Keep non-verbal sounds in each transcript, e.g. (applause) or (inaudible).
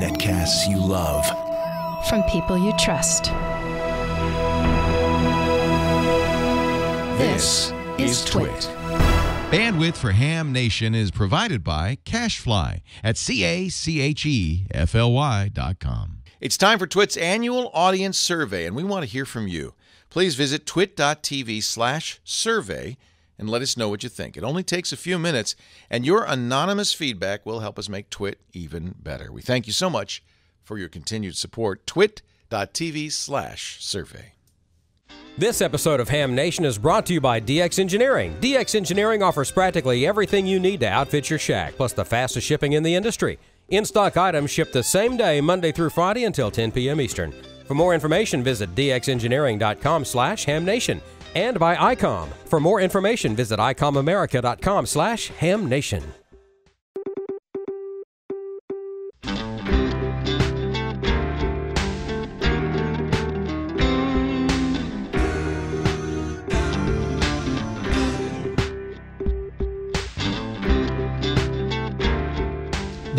Netcasts you love. From people you trust. This is Twit. Bandwidth for Ham Nation is provided by CacheFly at C-A-C-H-E-F-L-Y dot com. It's time for Twit's annual audience survey, and we want to hear from you. Please visit twit.tv slash survey and let us know what you think. It only takes a few minutes, and your anonymous feedback will help us make Twit even better. We thank you so much for your continued support. Twit.tv slash survey. This episode of Ham Nation is brought to you by DX Engineering. DX Engineering offers practically everything you need to outfit your shack, plus the fastest shipping in the industry. In stock items ship the same day, Monday through Friday until 10 p.m. Eastern. For more information, visit dxengineering.com slash hamnation and by ICOM. For more information, visit icomamerica.com slash hamnation.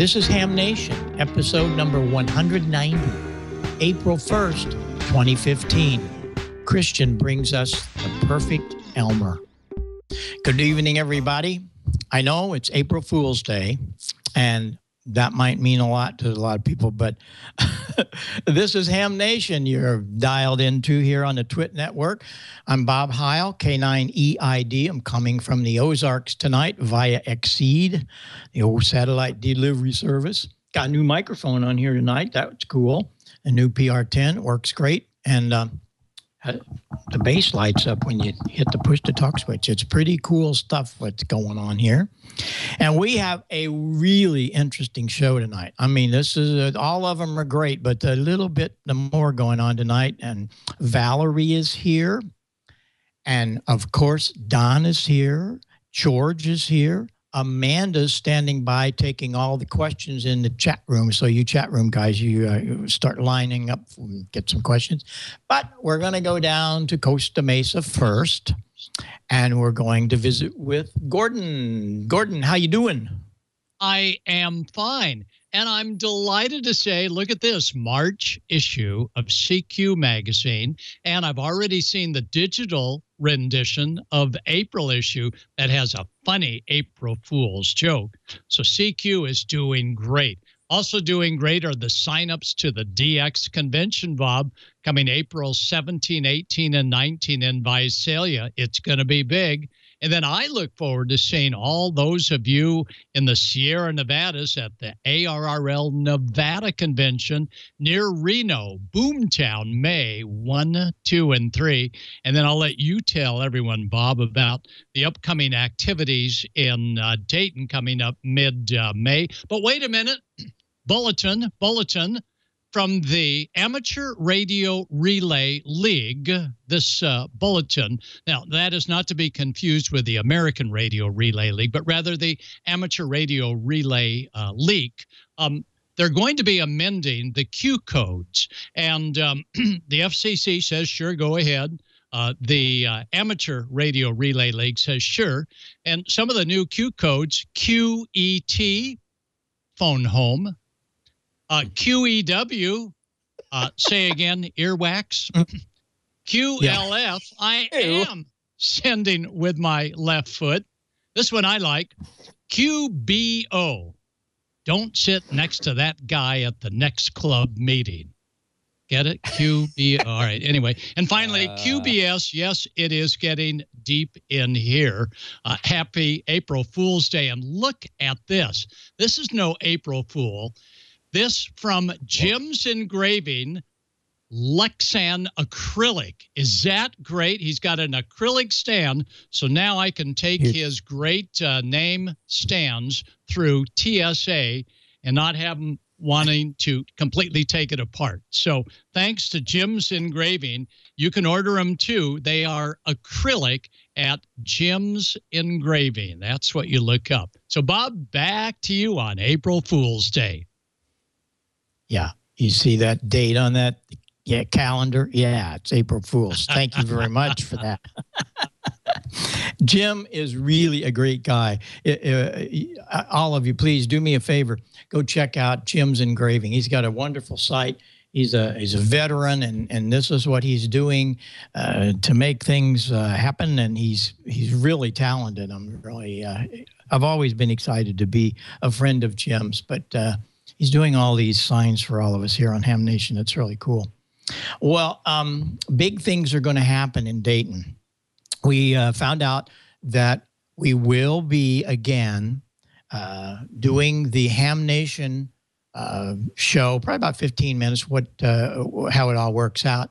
This is Ham Nation, episode number 190, April 1st, 2015. Christian brings us the perfect Elmer. Good evening, everybody. I know it's April Fool's Day, and that might mean a lot to a lot of people, but (laughs) this is Ham Nation. You're dialed into here on the Twit Network. I'm Bob Heil, K9EID. I'm coming from the Ozarks tonight via Exceed, the old satellite delivery service. Got a new microphone on here tonight. That's cool. A new PR10 works great. And um, the base lights up when you hit the push to talk switch. It's pretty cool stuff what's going on here. And we have a really interesting show tonight. I mean, this is uh, all of them are great, but a little bit more going on tonight. And Valerie is here. And of course, Don is here. George is here. Amanda's standing by taking all the questions in the chat room. So, you chat room guys, you uh, start lining up and get some questions. But we're going to go down to Costa Mesa first, and we're going to visit with Gordon. Gordon, how you doing? I am fine. And I'm delighted to say, look at this March issue of CQ magazine. And I've already seen the digital rendition of April issue that has a funny April Fool's joke. So CQ is doing great. Also doing great are the signups to the DX convention, Bob, coming April 17, 18, and 19 in Visalia. It's going to be big. And then I look forward to seeing all those of you in the Sierra Nevadas at the ARRL Nevada Convention near Reno, Boomtown, May 1, 2, and 3. And then I'll let you tell everyone, Bob, about the upcoming activities in uh, Dayton coming up mid uh, May. But wait a minute. (clears throat) Bulletin, bulletin from the Amateur Radio Relay League, this uh, bulletin. Now, that is not to be confused with the American Radio Relay League, but rather the Amateur Radio Relay uh, League. Um, they're going to be amending the Q codes, and um, (clears throat) the FCC says, sure, go ahead. Uh, the uh, Amateur Radio Relay League says, sure. And some of the new Q codes QET, phone home, uh, QEW, uh, say again, earwax. (clears throat) QLF, I am sending with my left foot. This one I like. QBO, don't sit next to that guy at the next club meeting. Get it? QB. (laughs) All right. Anyway, and finally, uh, QBS. Yes, it is getting deep in here. Uh, happy April Fool's Day. And look at this. This is no April Fool. This from Jim's Engraving, Lexan acrylic. Is that great? He's got an acrylic stand, so now I can take his great uh, name stands through TSA and not have him wanting to completely take it apart. So, thanks to Jim's Engraving, you can order them too. They are acrylic at Jim's Engraving. That's what you look up. So, Bob, back to you on April Fool's Day. Yeah. You see that date on that yeah, calendar? Yeah, it's April Fool's. Thank you very much for that. (laughs) Jim is really a great guy. Uh, all of you, please do me a favor. Go check out Jim's engraving. He's got a wonderful site. He's a he's a veteran, and, and this is what he's doing uh, to make things uh, happen. And he's he's really talented. I'm really uh, I've always been excited to be a friend of Jim's, but uh, he's doing all these signs for all of us here on Ham Nation. It's really cool. Well, um, big things are going to happen in Dayton we uh, found out that we will be again uh, doing the Ham Nation uh, show, probably about 15 minutes, what uh, how it all works out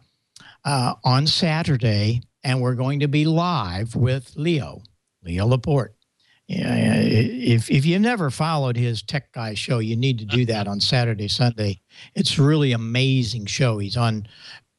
uh, on Saturday, and we're going to be live with Leo, Leo Laporte. Yeah, if if you've never followed his Tech Guy show, you need to do that on Saturday, Sunday. It's really amazing show. He's on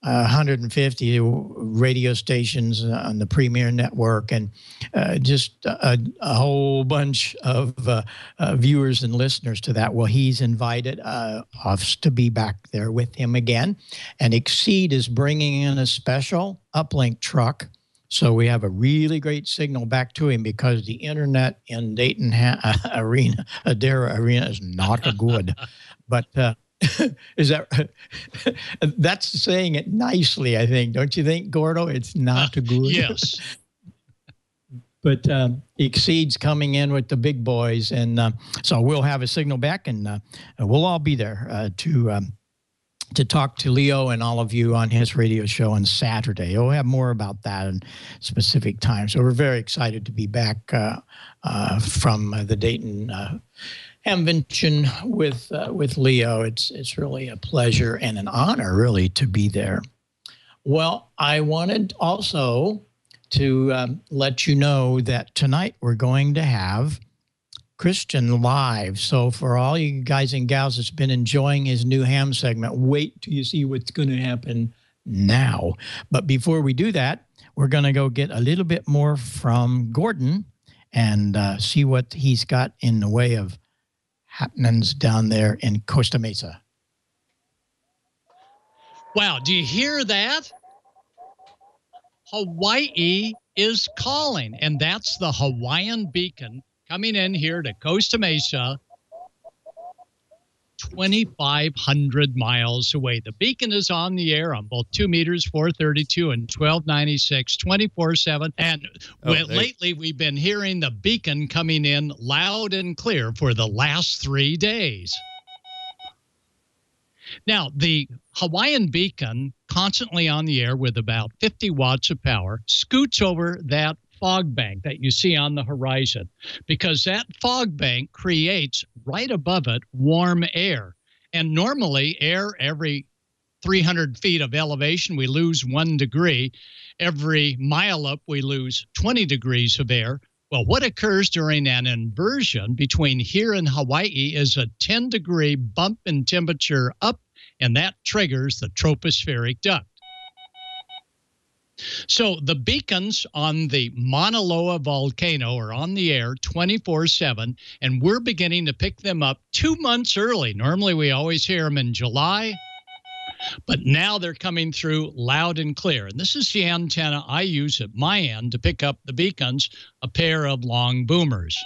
150 radio stations on the Premier Network, and uh, just a, a, whole bunch of uh, uh, viewers and listeners to that. Well, he's invited uh, us to be back there with him again. And Exceed is bringing in a special uplink truck. So we have a really great signal back to him because the internet in Dayton ha- (laughs) Arena, Hara Arena, is not good. (laughs) but uh, (laughs) is that that's saying it nicely i think don't you think gordo? It's not uh, good. yes. But um, exceeds coming in with the big boys and uh, so we'll have a signal back and uh, we'll all be there uh, to um, to talk to Leo and all of you on his radio show on Saturday. We'll have more about that in specific time. So we're very excited to be back uh, uh, from the Dayton convention with uh, with Leo. It's it's really a pleasure and an honor, really, to be there. Well, I wanted also to um, let you know that tonight we're going to have Christian live. So for all you guys and gals that's been enjoying his new ham segment, wait till you see what's going to happen now. But before we do that, we're going to go get a little bit more from Gordon and uh, see what he's got in the way of happenings down there in Costa Mesa. Wow, do you hear that? Hawaii is calling, and that's the Hawaiian Beacon coming in here to Costa Mesa 2,500 miles away. The beacon is on the air on both 2 meters, 432 and 1296, 24 7. And oh, lately, we've been hearing the beacon coming in loud and clear for the last three days. Now, the Hawaiian beacon, constantly on the air with about 50 watts of power, scoots over that fog bank that you see on the horizon because that fog bank creates right above it warm air. And normally, air every 300 feet of elevation, we lose one degree. Every mile up, we lose 20 degrees of air. Well, what occurs during an inversion between here and Hawaii is a 10 degree bump in temperature up, and that triggers the tropospheric duct. So the beacons on the Mauna Loa volcano are on the air 24 7, and we're beginning to pick them up two months early. Normally, we always hear them in July, but now they're coming through loud and clear. And this is the antenna I use at my end to pick up the beacons, a pair of long boomers.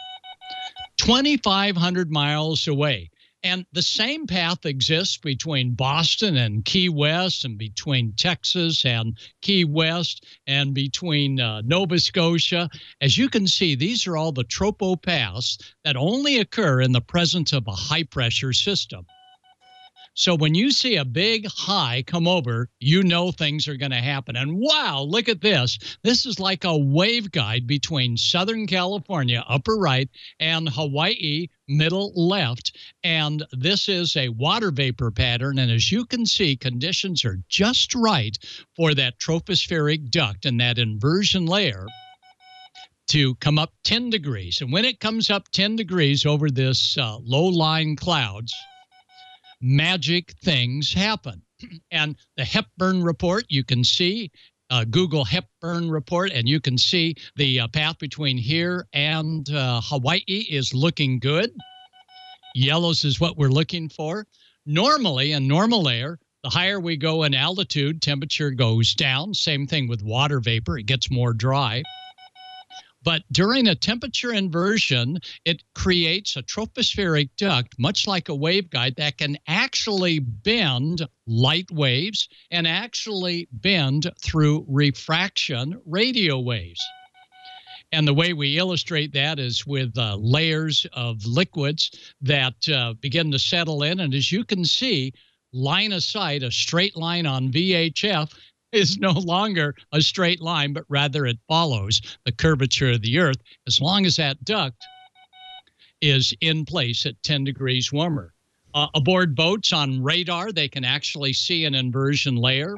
2,500 miles away. And the same path exists between Boston and Key West, and between Texas and Key West, and between uh, Nova Scotia. As you can see, these are all the tropo paths that only occur in the presence of a high pressure system. So when you see a big high come over, you know things are going to happen. And wow, look at this. This is like a waveguide between Southern California, upper right, and Hawaii, middle left. And this is a water vapor pattern. And as you can see, conditions are just right for that tropospheric duct and that inversion layer to come up 10 degrees. And when it comes up 10 degrees over this uh, low lying clouds, magic things happen. (clears throat) And the Hepburn report, you can see uh, Google Hepburn report, and you can see the uh, path between here and uh, Hawaii is looking good. Yellows is what we're looking for. Normally, in normal air, the higher we go in altitude, temperature goes down. Same thing with water vapor, it gets more dry. But during a temperature inversion, it creates a tropospheric duct, much like a waveguide, that can actually bend light waves and actually bend through refraction radio waves. And the way we illustrate that is with uh, layers of liquids that uh, begin to settle in. And as you can see, line of sight, a straight line on VHF, is no longer a straight line, but rather it follows the curvature of the Earth as long as that duct is in place at 10 degrees warmer. Uh, aboard boats on radar, they can actually see an inversion layer.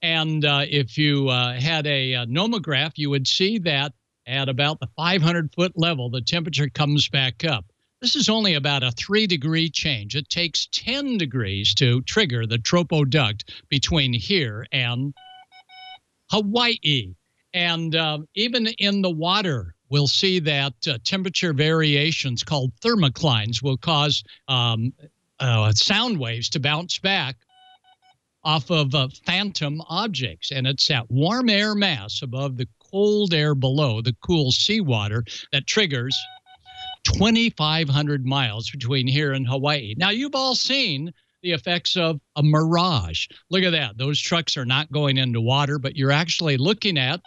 And uh, if you uh, had a, a nomograph, you would see that at about the 500 foot level, the temperature comes back up. This is only about a three degree change. It takes 10 degrees to trigger the tropoduct between here and Hawaii. And uh, even in the water, we'll see that uh, temperature variations called thermoclines will cause um, uh, sound waves to bounce back off of uh, phantom objects. And it's that warm air mass above the cold air below, the cool seawater, that triggers 2,500 miles between here and Hawaii. Now, you've all seen the effects of a mirage. Look at that. Those trucks are not going into water, but you're actually looking at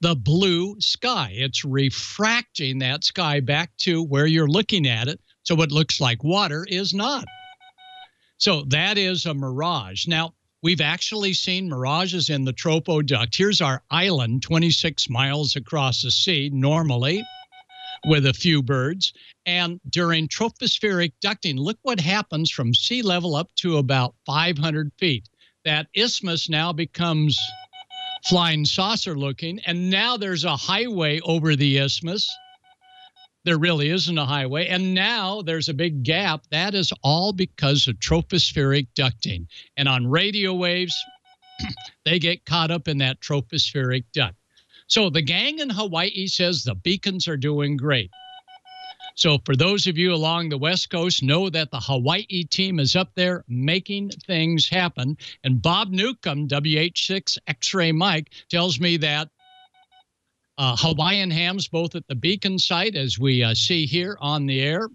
the blue sky. It's refracting that sky back to where you're looking at it. So, what looks like water is not. So, that is a mirage. Now, we've actually seen mirages in the tropoduct. Here's our island, 26 miles across the sea, normally with a few birds. And during tropospheric ducting, look what happens from sea level up to about 500 feet. That isthmus now becomes flying saucer looking, and now there's a highway over the isthmus. There really isn't a highway. And now there's a big gap. That is all because of tropospheric ducting. And on radio waves, (clears throat) they get caught up in that tropospheric duct. So the gang in Hawaii says the beacons are doing great. So for those of you along the West Coast, know that the Hawaii team is up there making things happen. And Bob Newcomb, WH6 X-ray Mike, tells me that uh, Hawaiian hams, both at the beacon site, as we uh, see here on the air,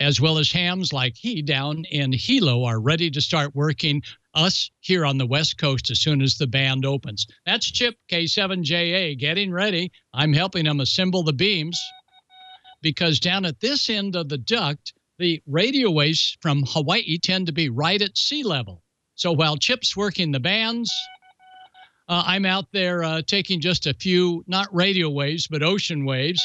as well as hams like he down in Hilo, are ready to start working us here on the West Coast as soon as the band opens. That's Chip K7JA getting ready. I'm helping him assemble the beams because down at this end of the duct, the radio waves from Hawaii tend to be right at sea level. So while Chip's working the bands, uh, I'm out there uh, taking just a few, not radio waves, but ocean waves.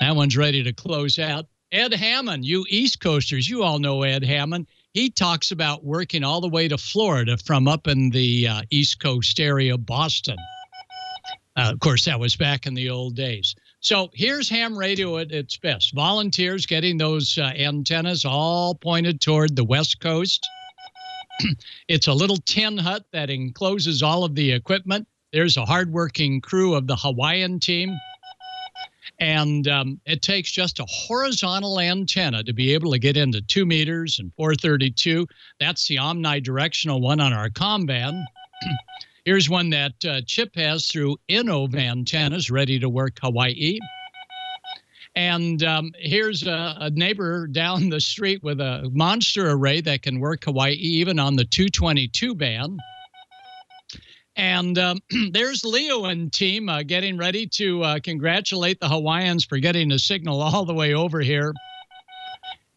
That one's ready to close out. Ed Hammond, you East Coasters, you all know Ed Hammond he talks about working all the way to Florida from up in the uh, East Coast area, Boston. Uh, of course, that was back in the old days. So here's ham radio at its best. Volunteers getting those uh, antennas all pointed toward the West Coast. (clears throat) it's a little tin hut that encloses all of the equipment. There's a hardworking crew of the Hawaiian team and um, it takes just a horizontal antenna to be able to get into two meters and 432. That's the omnidirectional one on our com band. (clears throat) Here's one that uh, Chip has through Innov antennas ready to work Hawaii. And um, here's a, a, neighbor (laughs) down the street with a monster array that can work Hawaii even on the 222 band. And um, (clears throat) there's Leo and team uh, getting ready to uh, congratulate the Hawaiians for getting a signal all the way over here.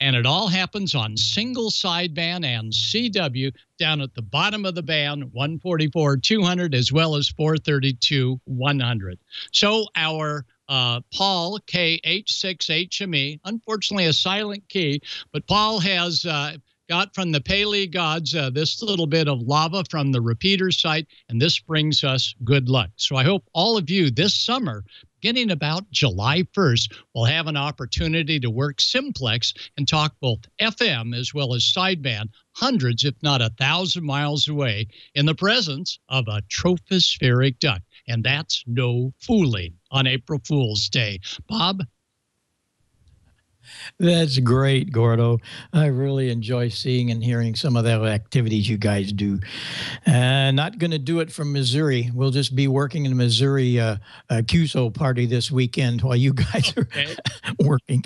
And it all happens on single sideband and CW down at the bottom of the band, 144 200 as well as 432 100. So our uh, Paul KH6HME, unfortunately a silent key, but Paul has uh, got from the Pele gods uh, this little bit of lava from the repeater site, and this brings us good luck. So I hope all of you this summer, beginning about July 1st, will have an opportunity to work simplex and talk both FM as well as sideband, hundreds, if not a thousand miles away, in the presence of a tropospheric duct. And that's no fooling on April Fool's Day. Bob? That's great, Gordo. I really enjoy seeing and hearing some of the activities you guys do. Uh, not going to do it from Missouri. We'll just be working in Missouri uh, uh, QSO party this weekend while you (laughs) guys Okay. are (laughs) working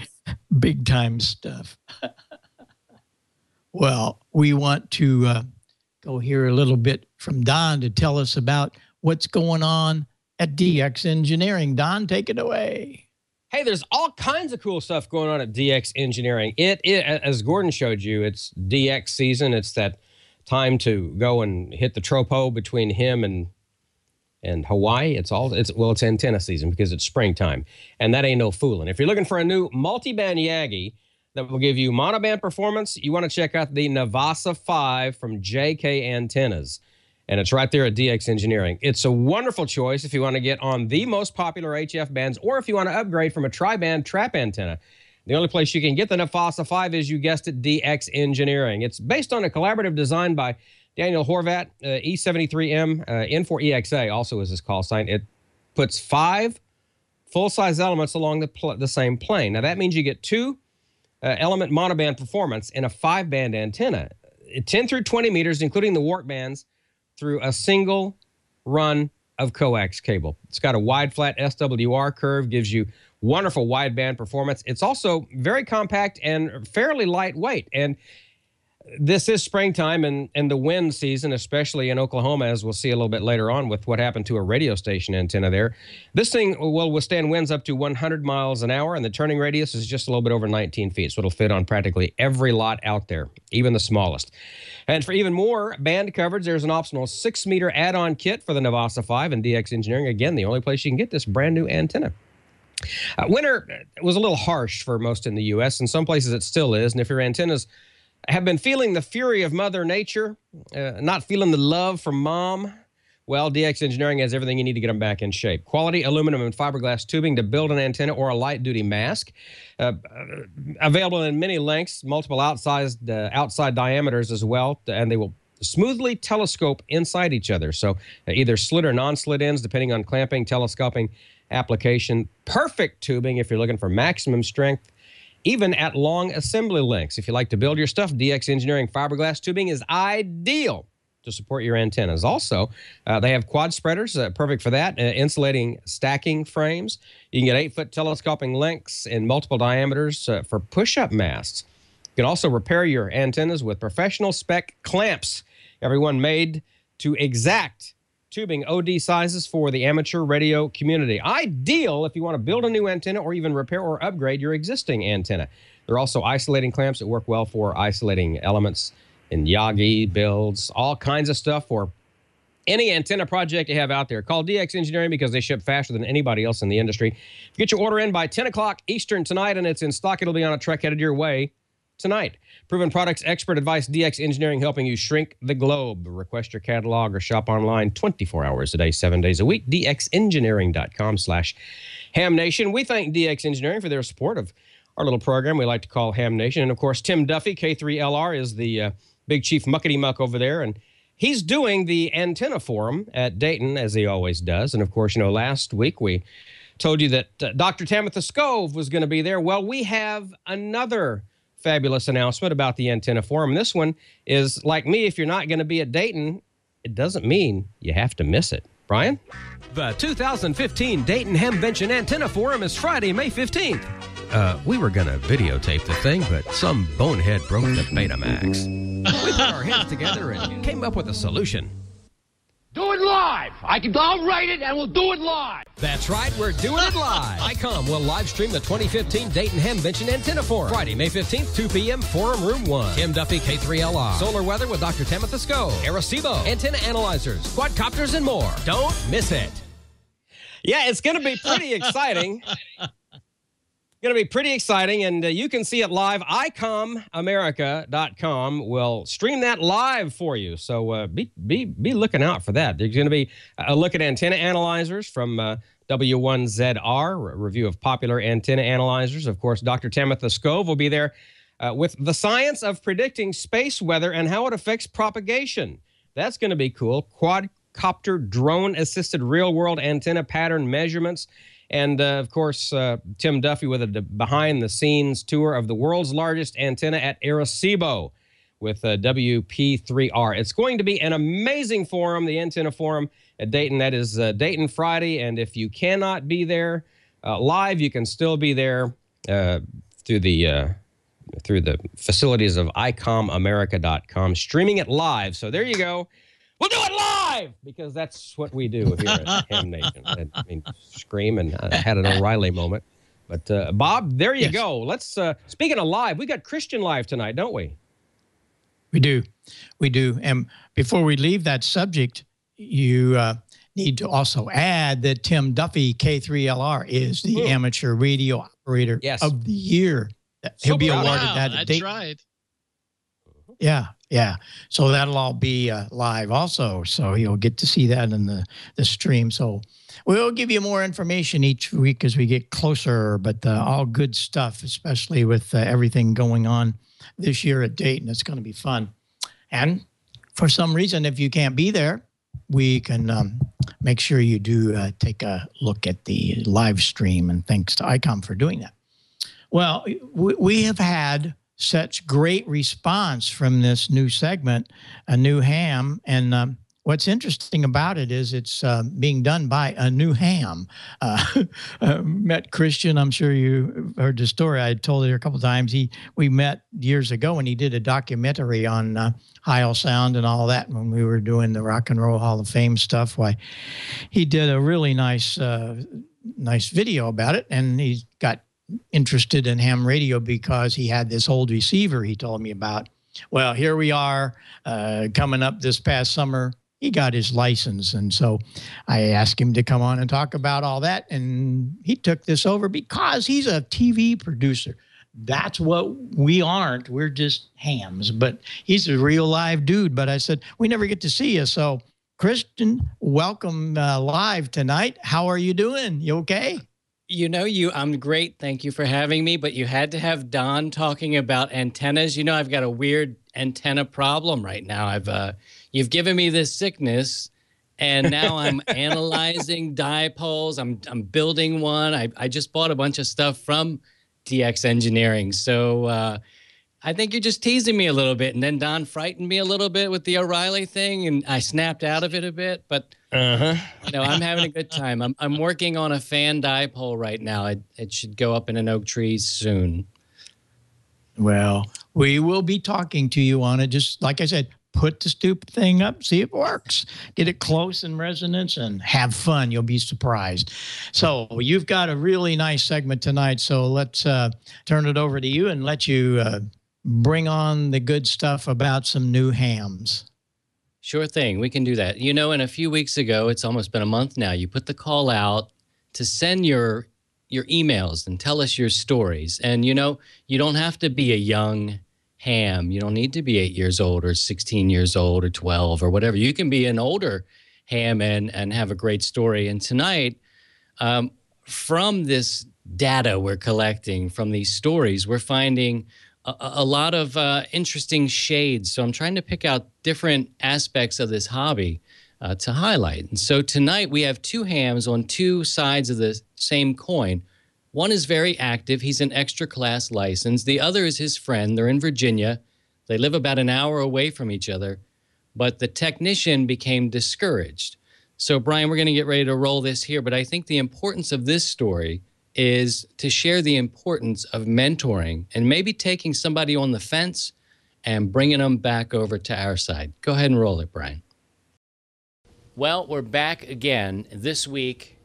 big time stuff. (laughs) well, we want to uh, go hear a little bit from Don to tell us about what's going on at DX Engineering. Don, take it away. Hey, there's all kinds of cool stuff going on at DX Engineering. It, it as Gordon showed you, it's DX season. It's that time to go and hit the tropo between him and and Hawaii. It's all it's well, it's antenna season because it's springtime, and that ain't no fooling. If you're looking for a new multi-band Yagi that will give you monoband performance, you want to check out the Navassa 5 from JK Antennas. And it's right there at DX Engineering. It's a wonderful choice if you want to get on the most popular HF bands or if you want to upgrade from a tri-band trap antenna. The only place you can get the Navassa 5 is, you guessed it, DX Engineering. It's based on a collaborative design by Daniel Horvat, uh, E73M, uh, N4EXA also is his call sign. It puts five full-size elements along the, the same plane. Now, that means you get two uh, element monoband performance in a five band antenna, 10 through 20 meters, including the WARC bands, through a single run of coax cable. It's got a wide flat SWR curve, gives you wonderful wideband performance. It's also very compact and fairly lightweight. And this is springtime and, and the wind season, especially in Oklahoma, as we'll see a little bit later on with what happened to a radio station antenna there. This thing will withstand winds up to 100 miles an hour, and the turning radius is just a little bit over 19 feet. So it'll fit on practically every lot out there, even the smallest. And for even more band coverage, there's an optional six meter add on kit for the Navassa 5 and DX Engineering. Again, the only place you can get this brand new antenna. Uh, winter was a little harsh for most in the U.S. In some places, it still is. And if your antennas have been feeling the fury of Mother Nature, uh, not feeling the love from mom, well, DX Engineering has everything you need to get them back in shape. Quality aluminum and fiberglass tubing to build an antenna or a light duty mast. Uh, available in many lengths, multiple outsized, uh, outside diameters as well, and they will smoothly telescope inside each other. So uh, either slit or non slit ends, depending on clamping, telescoping application. Perfect tubing if you're looking for maximum strength even at long assembly lengths. If you like to build your stuff, DX Engineering fiberglass tubing is ideal to support your antennas. Also, uh, they have quad spreaders, uh, perfect for that, uh, insulating stacking frames. You can get eight foot telescoping lengths in multiple diameters uh, for push up masts. You can also repair your antennas with professional spec clamps, everyone made to exact tubing OD sizes for the amateur radio community. Ideal if you want to build a new antenna or even repair or upgrade your existing antenna. There are also isolating clamps that work well for isolating elements in Yagi builds, all kinds of stuff for any antenna project you have out there. Call DX Engineering because they ship faster than anybody else in the industry. Get your order in by 10 o'clock Eastern tonight and it's in stock. It'll be on a truck headed your way tonight. Proven Products Expert Advice DX Engineering helping you shrink the globe. Request your catalog or shop online 24 hours a day, seven days a week. DXEngineering.com slash Ham Nation. We thank DX Engineering for their support of our little program we like to call Ham Nation. And of course, Tim Duffy, K3LR, is the uh, big chief muckety muck over there. And he's doing the antenna forum at Dayton, as he always does. And of course, you know, last week we told you that uh, Dr. Tamitha Skov was going to be there. Well, we have another fabulous announcement about the antenna forum. This one is like me, if you're not going to be at Dayton, it doesn't mean you have to miss it. Brian? The 2015 Dayton Hamvention Antenna Forum is Friday, May 15th. Uh, we were going to videotape the thing, but some bonehead broke the Betamax. we put our heads together and came up with a solution. Do it live. I can. I'll write it, and we'll do it live. That's right, we're doing it live. ICOM will live stream the 2015 Dayton Hamvention Antenna Forum. Friday, May 15th, 2 p.m., Forum Room 1. Tim Duffy, K3LR. Solar weather with Dr. Tamitha Skov. Arecibo. Antenna analyzers, quadcopters, and more. Don't miss it. Yeah, it's going to be pretty exciting. (laughs) Going to be pretty exciting, and uh, you can see it live. ICOMAmerica.com will stream that live for you. So uh, be, be, be looking out for that. There's going to be a look at antenna analyzers from uh, W1ZR, a review of popular antenna analyzers. Of course, Dr. Tamitha Skov will be there uh, with the science of predicting space weather and how it affects propagation. That's going to be cool. Quadcopter drone assisted real world antenna pattern measurements And uh, of course, uh, Tim Duffy with a behind the scenes tour of the world's largest antenna at Arecibo with uh, WP3R. It's going to be an amazing forum, the Antenna Forum at Dayton. That is uh, Dayton Friday. And if you cannot be there uh, live, you can still be there uh, through the through the facilities of icomamerica.com, streaming it live. So there you go. We'll do it live because that's what we do here at (laughs) Ham Nation. I mean, scream and I had an O'Reilly moment. But uh, Bob, there you yes. go. Let's uh, speaking of live, we got Christian live tonight, don't we? We do, we do. And before we leave that subject, you uh, need to also add that Tim Duffy K3LR is the Ooh. amateur radio operator yes. of the year He'll be awarded wow, that. That's date. right. Yeah, yeah. So that'll all be uh, live also. So you'll get to see that in the the stream. So we'll give you more information each week as we get closer. But uh, all good stuff, especially with uh, everything going on this year at Dayton. It's going to be fun. And for some reason, if you can't be there, we can um, make sure you do uh, take a look at the live stream. And thanks to ICOM for doing that. Well, we have had such great response from this new segment, a new ham, and um, what's interesting about it is it's uh, being done by a new ham. Uh, (laughs) uh, met Christian. I'm sure you heard the story. I told it a couple times. He we met years ago and he did a documentary on uh, Heil Sound and all that when we were doing the Rock and Roll Hall of Fame stuff. Why he did a really nice uh, nice video about it, and he's got interested in ham radio because he had this old receiver he told me about. Well, here we are uh, coming up this past summer. He got his license. And so I asked him to come on and talk about all that. And he took this over because he's a TV producer. That's what we aren't. We're just hams. But he's a real live dude. But I said, we never get to see you. So, Christian, welcome uh, live tonight. How are you doing? You okay? You know, you I'm great. Thank you for having me. But you had to have Don talking about antennas. You know, I've got a weird antenna problem right now. I've uh, you've given me this sickness, and now I'm (laughs) analyzing dipoles. I'm I'm building one. I I just bought a bunch of stuff from DX Engineering. So uh, I think you're just teasing me a little bit. And then Don frightened me a little bit with the O'Reilly thing, and I snapped out of it a bit. But uh-huh. you know, I'm having a good time. I'm I'm working on a fan dipole right now. It it should go up in an oak tree soon. Well, we will be talking to you on it. Just like I said, put the stupid thing up, see if it works. Get it close in resonance and have fun. You'll be surprised. So you've got a really nice segment tonight. So let's uh, turn it over to you and let you uh, bring on the good stuff about some new hams. Sure thing. We can do that. You know, and a few weeks ago, it's almost been a month now, you put the call out to send your your emails and tell us your stories. And you know, you don't have to be a young ham. You don't need to be 8 years old or 16 years old or 12 or whatever. You can be an older ham and and have a great story. And tonight, um, from this data we're collecting from these stories, we're finding a, a lot of uh, interesting shades. So I'm trying to pick out different aspects of this hobby uh, to highlight. And so tonight we have two hams on two sides of the same coin. One is very active. He's an extra class license. The other is his friend. They're in Virginia. They live about an hour away from each other. But the technician became discouraged. So, Brian, we're going to get ready to roll this here. But I think the importance of this story is to share the importance of mentoring and maybe taking somebody on the fence and bringing them back over to our side. Go ahead and roll it, Brian. Well, we're back again this week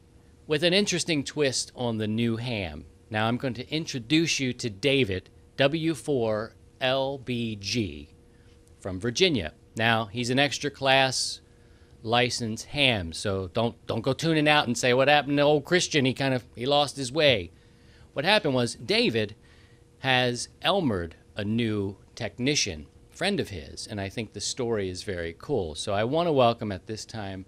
with an interesting twist on the new ham. Now, I'm going to introduce you to David, W4LBG, from Virginia. Now, he's an extra class licensed ham. So don't don't go tuning out and say what happened to old Christian. He kind of he lost his way. What happened was David has Elmered a new technician, friend of his, and I think the story is very cool. So I want to welcome at this time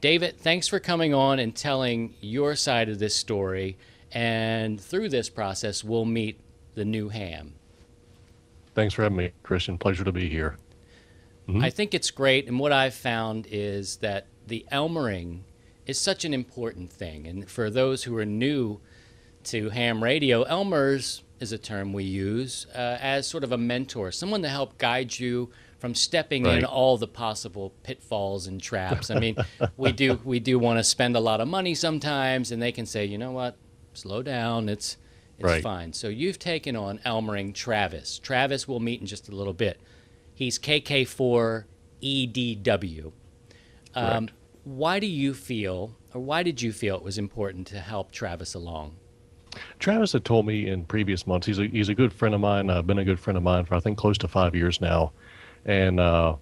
David. Thanks for coming on and telling your side of this story. And through this process, we'll meet the new ham. Thanks for having me, Christian. Pleasure to be here. Mm-hmm. I think it's great. And what I've found is that the Elmering is such an important thing. And for those who are new to ham radio, Elmer's is a term we use uh, as sort of a mentor, someone to help guide you from stepping Right. in all the possible pitfalls and traps. I mean, we do (laughs) we do want to spend a lot of money sometimes, and they can say, you know what, slow down. It's it's Right. fine. So you've taken on Elmering Travis. Travis will meet in just a little bit. He's KK4 EDW. Um, why do you feel, or why did you feel it was important to help Travis along? Travis had told me in previous months. He's a he's a good friend of mine. Uh, been a good friend of mine for I think close to five years now. And uh,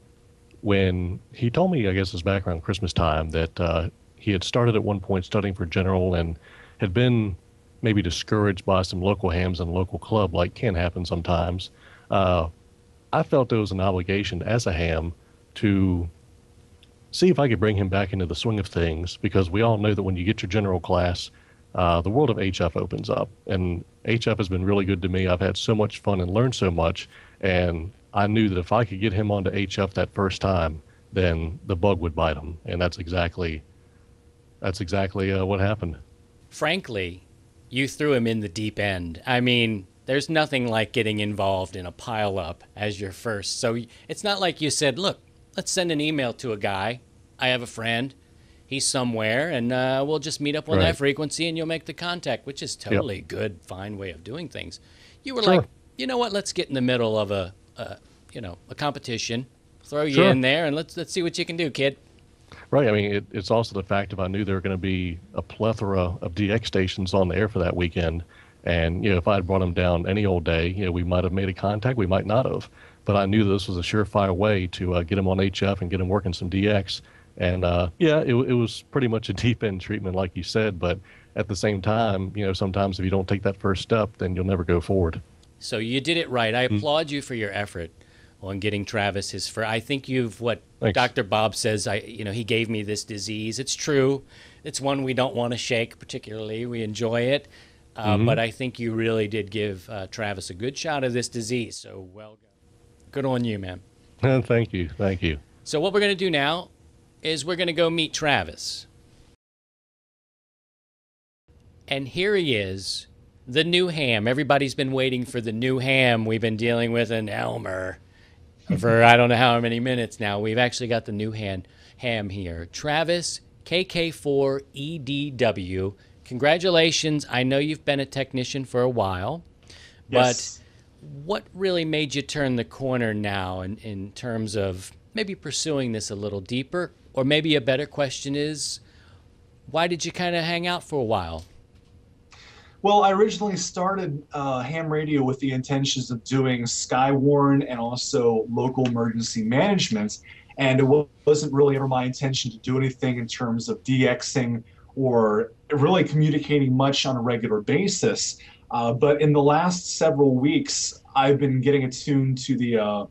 when he told me, I guess his background Christmas time, that uh, he had started at one point studying for general and had been maybe discouraged by some local hams and local club, like can happen sometimes. Uh, I felt there was an obligation as a ham to see if I could bring him back into the swing of things because we all know that when you get your general class, uh, the world of HF opens up. And HF has been really good to me. I've had so much fun and learned so much. And I knew that if I could get him onto HF that first time, then the bug would bite him. And that's exactly that's exactly uh, what happened. Frankly, you threw him in the deep end. I mean, there's nothing like getting involved in a pileup as your first. So it's not like you said, look, let's send an email to a guy. I have a friend. He's somewhere, and uh, we'll just meet up on that frequency and you'll make the contact, which is totally good, fine way of doing things. You were Sure. like, you know what? Let's get in the middle of a, a you know, a competition. Throw you Sure. in there, and let's let's see what you can do, kid. Right. I mean, it, it's also the fact if I knew there were going to be a plethora of DX stations on the air for that weekend, and you know, if I had brought him down any old day, you know, we might have made a contact, we might not have, but I knew this was a surefire way to uh, get him on HF and get him working some DX. And uh, yeah, it, it was pretty much a (laughs) deep end treatment, like you said, but at the same time, you know, sometimes if you don't take that first step, then you'll never go forward. So you did it right. Mm. I applaud you for your effort on getting Travis his first. I think you've what Thanks. Dr. Bob says. I you know he gave me this disease. It's true. It's one we don't want to shake particularly. We enjoy it, uh, Mm-hmm. but I think you really did give uh, Travis a good shot of this disease. So well, done. good on you, man. (laughs) thank you. Thank you. So what we're gonna do now is we're gonna go meet Travis. And here he is, the new ham. Everybody's been waiting for the new ham. We've been dealing with an Elmer for I don't know how many minutes now. We've actually got the new hand, ham here. Travis, KK4EDW. Congratulations. I know you've been a technician for a while, Yes. but what really made you turn the corner now in, in terms of maybe pursuing this a little deeper? Or maybe a better question is, why did you kind of hang out for a while? Well, I originally started uh, ham radio with the intentions of doing Skywarn and also local emergency management. And it wasn't really ever my intention to do anything in terms of DXing or really communicating much on a regular basis. Uh, but in the last several weeks, I've been getting attuned to the uh,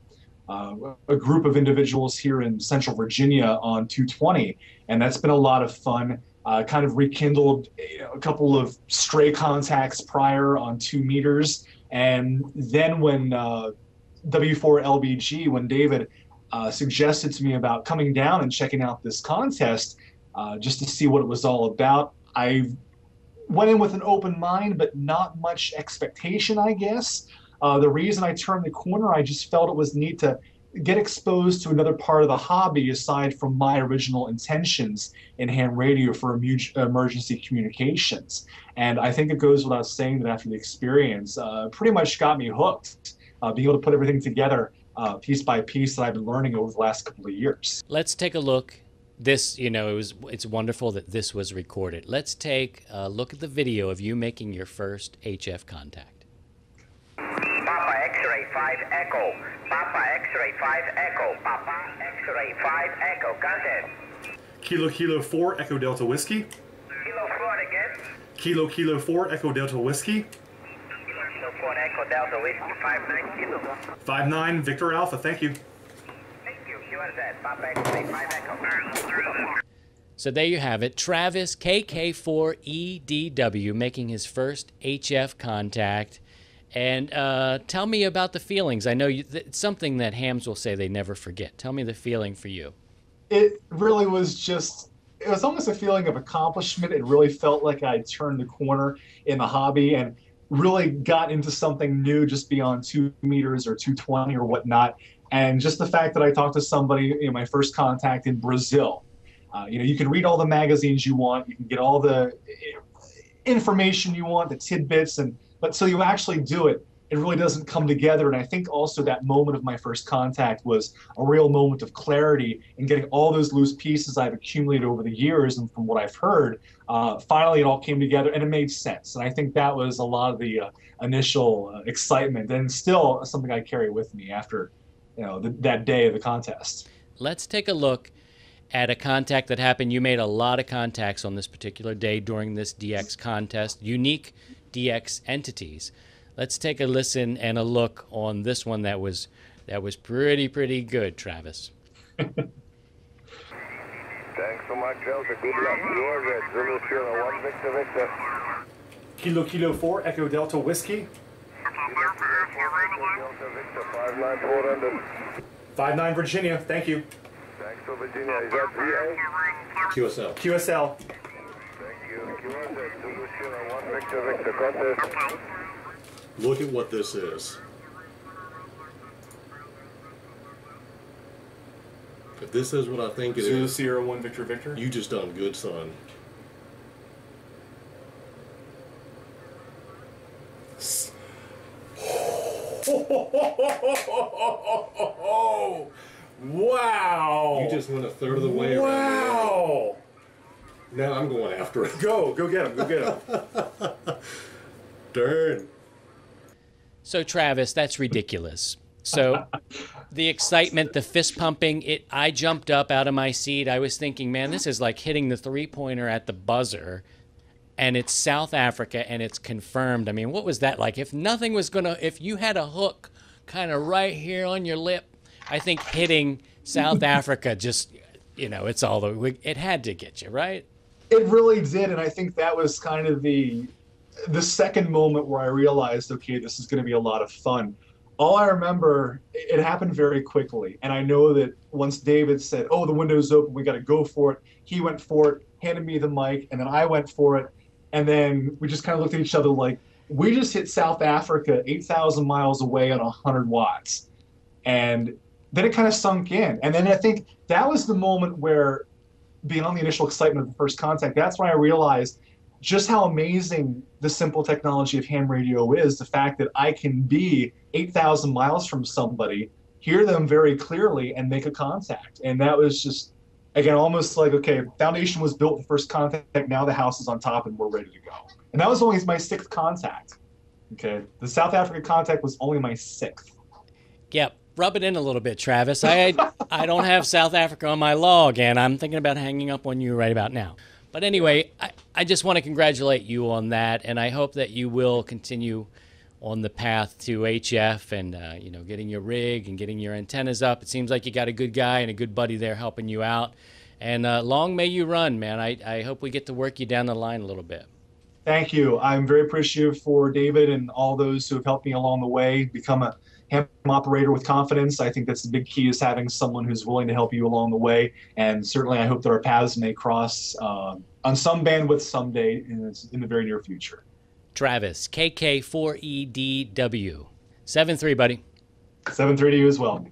uh, a group of individuals here in Central Virginia on 220, and that's been a lot of fun uh, kind of rekindled a couple of stray contacts prior on two meters. And then when uh, W4LBG, when David uh, suggested to me about coming down and checking out this contest uh, just to see what it was all about, I went in with an open mind, but not much expectation, I guess. Uh, the reason I turned the corner, I just felt it was neat to get exposed to another part of the hobby aside from my original intentions in ham radio for emergency communications. And I think it goes without saying that after the experience, uh, pretty much got me hooked, uh, being able to put everything together uh, piece by piece that I've been learning over the last couple of years. Let's take a look. This, you know, it was it's wonderful that this was recorded. Let's take a look at the video of you making your first HF contact. Papa X-ray 5 Echo. Papa X-ray 5 Echo. Papa X-ray 5 Echo. Contact. Kilo Kilo 4 Echo Delta Whiskey. Kilo 4 again. Kilo Kilo 4 Echo Delta Whiskey. Kilo 4 Echo Delta Whiskey 59 Kilo. 59 Victor Alpha, thank you. So there you have it. Travis KK4EDW making his first HF contact. And uh, tell me about the feelings. I know you, th- it's something that hams will say they never forget. Tell me the feeling for you. it really was just it was almost a feeling of accomplishment. It really felt like I turned the corner in the hobby and really got into something new just beyond two meters or 220 or whatnot. And just the fact that I talked to somebody, you know, my first contact in Brazil. Uh, you know, you can read all the magazines you want, you can get all the information you want, the tidbits, and but so you actually do it, it really doesn't come together. And I think also that moment of my first contact was a real moment of clarity in getting all those loose pieces I've accumulated over the years. And from what I've heard, uh, finally it all came together and it made sense. And I think that was a lot of the uh, initial uh, excitement and still something I carry with me after, you know, the, that day of the contest. Let's take a look at a contact that happened. You made a lot of contacts on this particular day during this DX contest, unique DX entities. Let's take a listen and a look on this one that was that was pretty pretty good, Travis. Thanks so much, Delta. Good luck. You're red. Zulu Sierra 1 Victor Victor. Kilo Kilo 4 Echo Delta Whiskey. Delta Victor 59400. 59 Virginia. Thank you. Thanks for Virginia. Is that VA? QSL. QSL. Thank you. QSL. Zulu 1 Victor Victor. Contest. Look at what this is. If this is what I think it is, Zulu Sierra 1 Victor Victor. you just done good, son. wow. You just went a third of the way around. Wow. Now I'm going after it. Go, go get him, go get him. (laughs) Darn. So Travis, that's ridiculous. So (laughs) the excitement, the fist pumping, it I jumped up out of my seat. I was thinking, man, this is like hitting the three-pointer at the buzzer. And it's South Africa and it's confirmed. I mean, what was that like? If nothing was going to if you had a hook kind of right here on your lip, I think hitting South (laughs) Africa just you know, it's all the it had to get you, right? It really did, and I think that was kind of the the second moment where I realized, okay, this is going to be a lot of fun. All I remember, it happened very quickly, and I know that once David said, "Oh, the window's open, we got to go for it," he went for it, handed me the mic, and then I went for it, and then we just kind of looked at each other like, we just hit South Africa, eight thousand miles away on hundred watts, and then it kind of sunk in, and then I think that was the moment where beyond the initial excitement of the first contact, that's when I realized just how amazing the simple technology of ham radio is. The fact that I can be 8,000 miles from somebody, hear them very clearly, and make a contact. And that was just, again, almost like, okay, foundation was built the first contact, now the house is on top and we're ready to go. And that was only my sixth contact. Okay. The South Africa contact was only my sixth. Yep. Rub it in a little bit, Travis. I I don't have South Africa on my log, and I'm thinking about hanging up on you right about now. But anyway, I, I just want to congratulate you on that, and I hope that you will continue on the path to HF and uh, you know getting your rig and getting your antennas up. It seems like you got a good guy and a good buddy there helping you out. And uh, long may you run, man. I, I hope we get to work you down the line a little bit. Thank you. I'm very appreciative for David and all those who have helped me along the way become a ham operator with confidence. I think that's the big key is having someone who's willing to help you along the way. And certainly, I hope that our paths may cross uh, on some bandwidth someday in, in the very near future. Travis, KK4EDW. 7 3, buddy. 7 3 to you as well.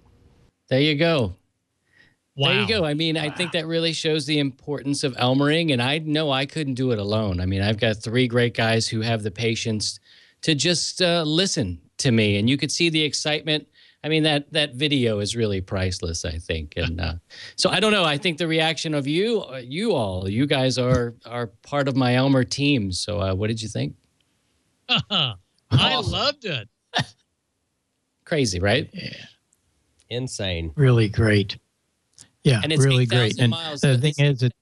There you go. Wow. There you go. I mean, I think that really shows the importance of Elmering, and I know I couldn't do it alone. I mean, I've got three great guys who have the patience to just uh, listen to me, and you could see the excitement. I mean, that that video is really priceless. I think, and uh, (laughs) so I don't know. I think the reaction of you, uh, you all, you guys are are part of my Elmer team. So, uh, what did you think? (laughs) I loved it. (laughs) Crazy, right? Yeah. Insane. Really great. Yeah, And it's really great. And miles. the thing is that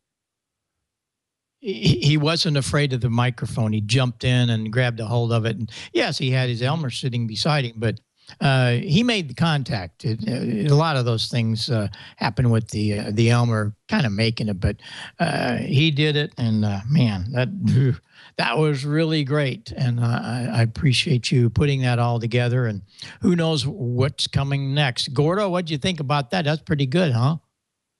he, wasn't afraid of the microphone. He jumped in and grabbed a hold of it. And yes, he had his Elmer sitting beside him, but uh, he made the contact. It, it, a lot of those things uh, happen with the uh, the Elmer kind of making it, but uh, he did it, and uh, man, that that was really great. And uh, I, I appreciate you putting that all together. And who knows what's coming next? Gordo, what'd you think about that? That's pretty good, huh?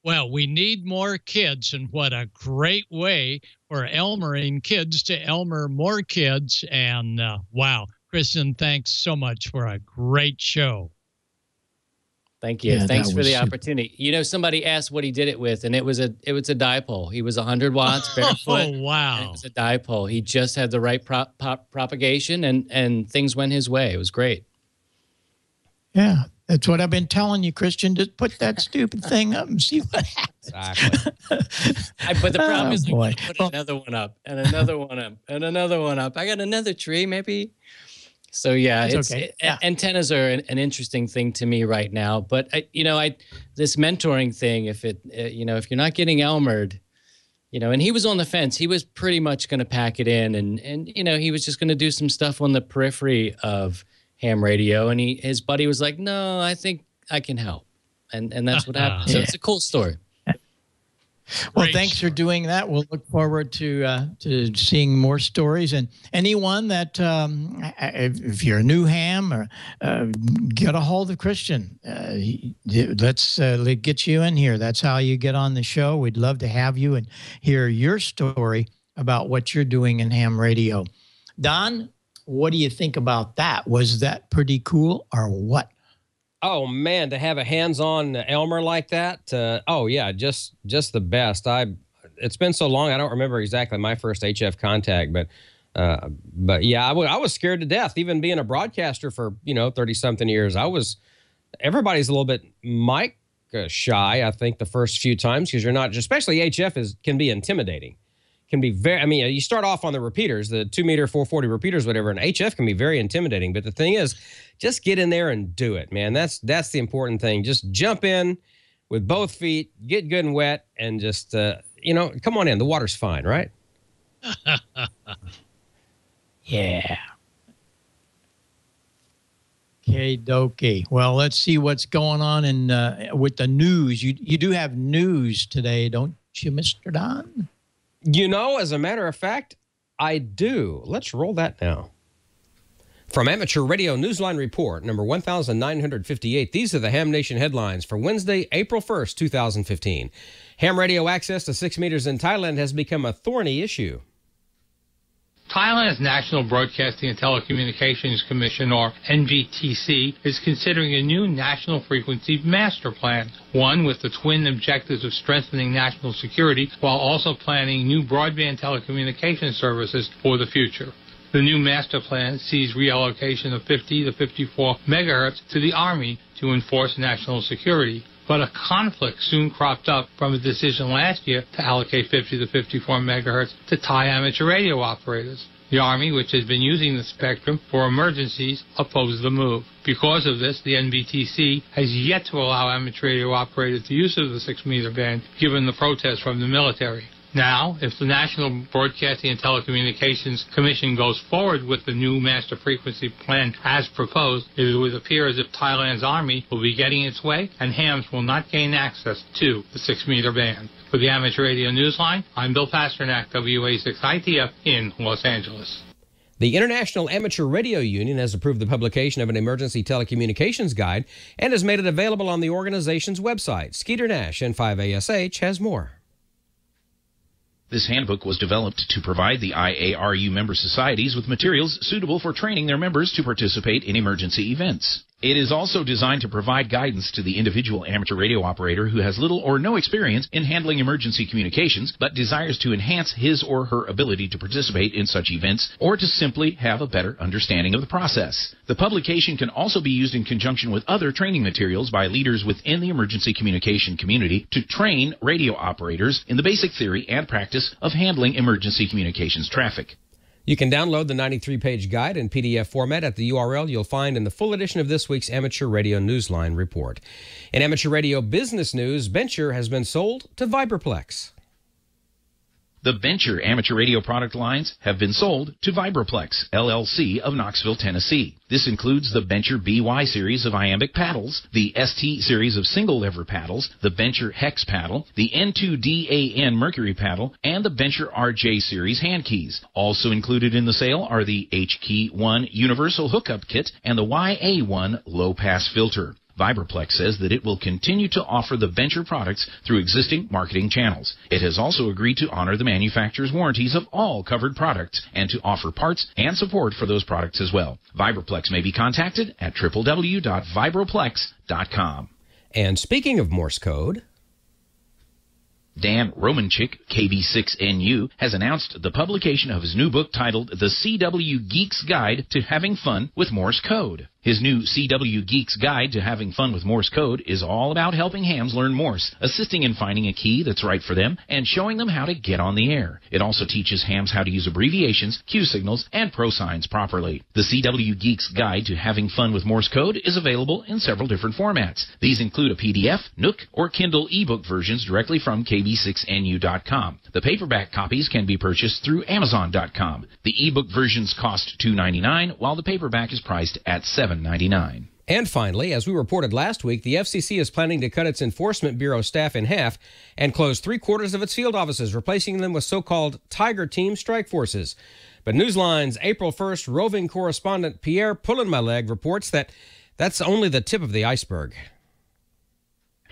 Well, we need more kids, and what a great way for Elmering kids to Elmer more kids. And uh, wow, Christian, thanks so much for a great show. Thank you. Yeah, Thanks for the super- opportunity. You know, somebody asked what he did it with, and it was a it was a dipole. He was 100 watts (laughs) barefoot. Oh, wow. and It was a dipole. He just had the right prop, pop, propagation, and and things went his way. It was great. Yeah, that's what I've been telling you, Christian. Just put that (laughs) stupid thing up and see what happens. Exactly. I, but the (laughs) problem Oh, is, boy. I put another one up, and another one up, and another one up. I got another tree, maybe. So yeah, That's it's okay. it- a- antennas are an, an interesting thing to me right now. But I, you know, I this mentoring thing. If it, uh, you know, if you're not getting Elmered, you know, and he was on the fence. He was pretty much going to pack it in, and and you know, he was just going to do some stuff on the periphery of ham radio. And he his buddy was like, "No, I think I can help," and and that's what happened. So Yeah. it's a cool story. Well, thanks for doing that. We'll look forward to uh, to seeing more stories. And anyone that, um, if, if you're a new ham, or uh, get a hold of Christian. Uh, he- let's uh, get you in here. That's how you get on the show. We'd love to have you and hear your story about what you're doing in ham radio. Don, what do you think about that? Was that pretty cool, or what? Oh man, to have a hands-on Elmer like that. Uh, oh yeah, just just the best. I. It's been so long. I don't remember exactly my first HF contact, but uh, but yeah, I wa- I was scared to death. Even being a broadcaster for you know thirty something years, I was. Everybody's a little bit mic uh, shy. I think the first few times because you're not, especially HF is can be intimidating. Can be very. I mean, you start off on the repeaters, the two meter, four forty repeaters, whatever, and HF can be very intimidating. But the thing is, just get in there and do it, man. That's that's the important thing. Just jump in with both feet, get good and wet, and just uh, you know, come on in. The water's fine, right? (laughs) Yeah. Okay, dokie. Well, let's see what's going on in uh, with the news. You you do have news today, don't you, Mister Don? You know, as a matter of fact, I do. Let's roll that now. From Amateur Radio Newsline Report, number 1958, these are the Ham Nation headlines for Wednesday, April 1st, 2015. Ham radio access to six meters in Thailand has become a thorny issue. Thailand's National Broadcasting and Telecommunications Commission, or NBTC, is considering a new national frequency master plan, one with the twin objectives of strengthening national security while also planning new broadband telecommunications services for the future. The new master plan sees reallocation of 50 to 54 megahertz to the Army to enforce national security. But a conflict soon cropped up from a decision last year to allocate 50 to 54 megahertz to Thai amateur radio operators. The Army, which has been using the spectrum for emergencies, opposed the move. Because of this, the NBTC has yet to allow amateur radio operators the use of the 6 meter band, given the protest from the military. Now, if the National Broadcasting and Telecommunications Commission goes forward with the new master frequency plan as proposed, it would appear as if Thailand's army will be getting its way and hams will not gain access to the 6 meter band. For the Amateur Radio Newsline, I'm Bill Pasternak, WA6ITF in Los Angeles. The International Amateur Radio Union has approved the publication of an emergency telecommunications guide and has made it available on the organization's website. Skeeter Nash, N5ASH, has more. This handbook was developed to provide the IARU member societies with materials suitable for training their members to participate in emergency events. It is also designed to provide guidance to the individual amateur radio operator who has little or no experience in handling emergency communications but desires to enhance his or her ability to participate in such events or to simply have a better understanding of the process. The publication can also be used in conjunction with other training materials by leaders within the emergency communication community to train radio operators in the basic theory and practice of handling emergency communications traffic. You can download the 93 page guide in PDF format at the URL you'll find in the full edition of this week's Amateur Radio Newsline report. In Amateur Radio business news, Bencher has been sold to Vibroplex. The Bencher amateur radio product lines have been sold to Vibroplex, LLC of Knoxville, Tennessee. This includes the Bencher BY series of iambic paddles, the ST series of single lever paddles, the Bencher Hex paddle, the N2DAN Mercury paddle, and the Bencher RJ series hand keys. Also included in the sale are the H Key 1 universal hookup kit and the YA1 low pass filter. Vibroplex says that it will continue to offer the Bencher products through existing marketing channels. It has also agreed to honor the manufacturer's warranties of all covered products and to offer parts and support for those products as well. Vibroplex may be contacted at www.vibroplex.com. And speaking of Morse code, Dan Romanchik, KB6NU, has announced the publication of his new book titled The CW Geek's Guide to Having Fun with Morse Code. His new CW Geek's Guide to Having Fun with Morse Code is all about helping hams learn Morse, assisting in finding a key that's right for them, and showing them how to get on the air. It also teaches hams how to use abbreviations, Q signals, and pro signs properly. The CW Geek's Guide to Having Fun with Morse Code is available in several different formats. These include a PDF, Nook, or Kindle ebook versions directly from kb6nu.com. The paperback copies can be purchased through amazon.com. The ebook versions cost $2.99, while the paperback is priced at $7 $7.99. And finally, as we reported last week, the FCC is planning to cut its Enforcement Bureau staff in half and close three quarters of its field offices, replacing them with so called Tiger Team strike forces. But Newsline's April 1st roving correspondent Pierre Pullenmaleg reports that that's only the tip of the iceberg.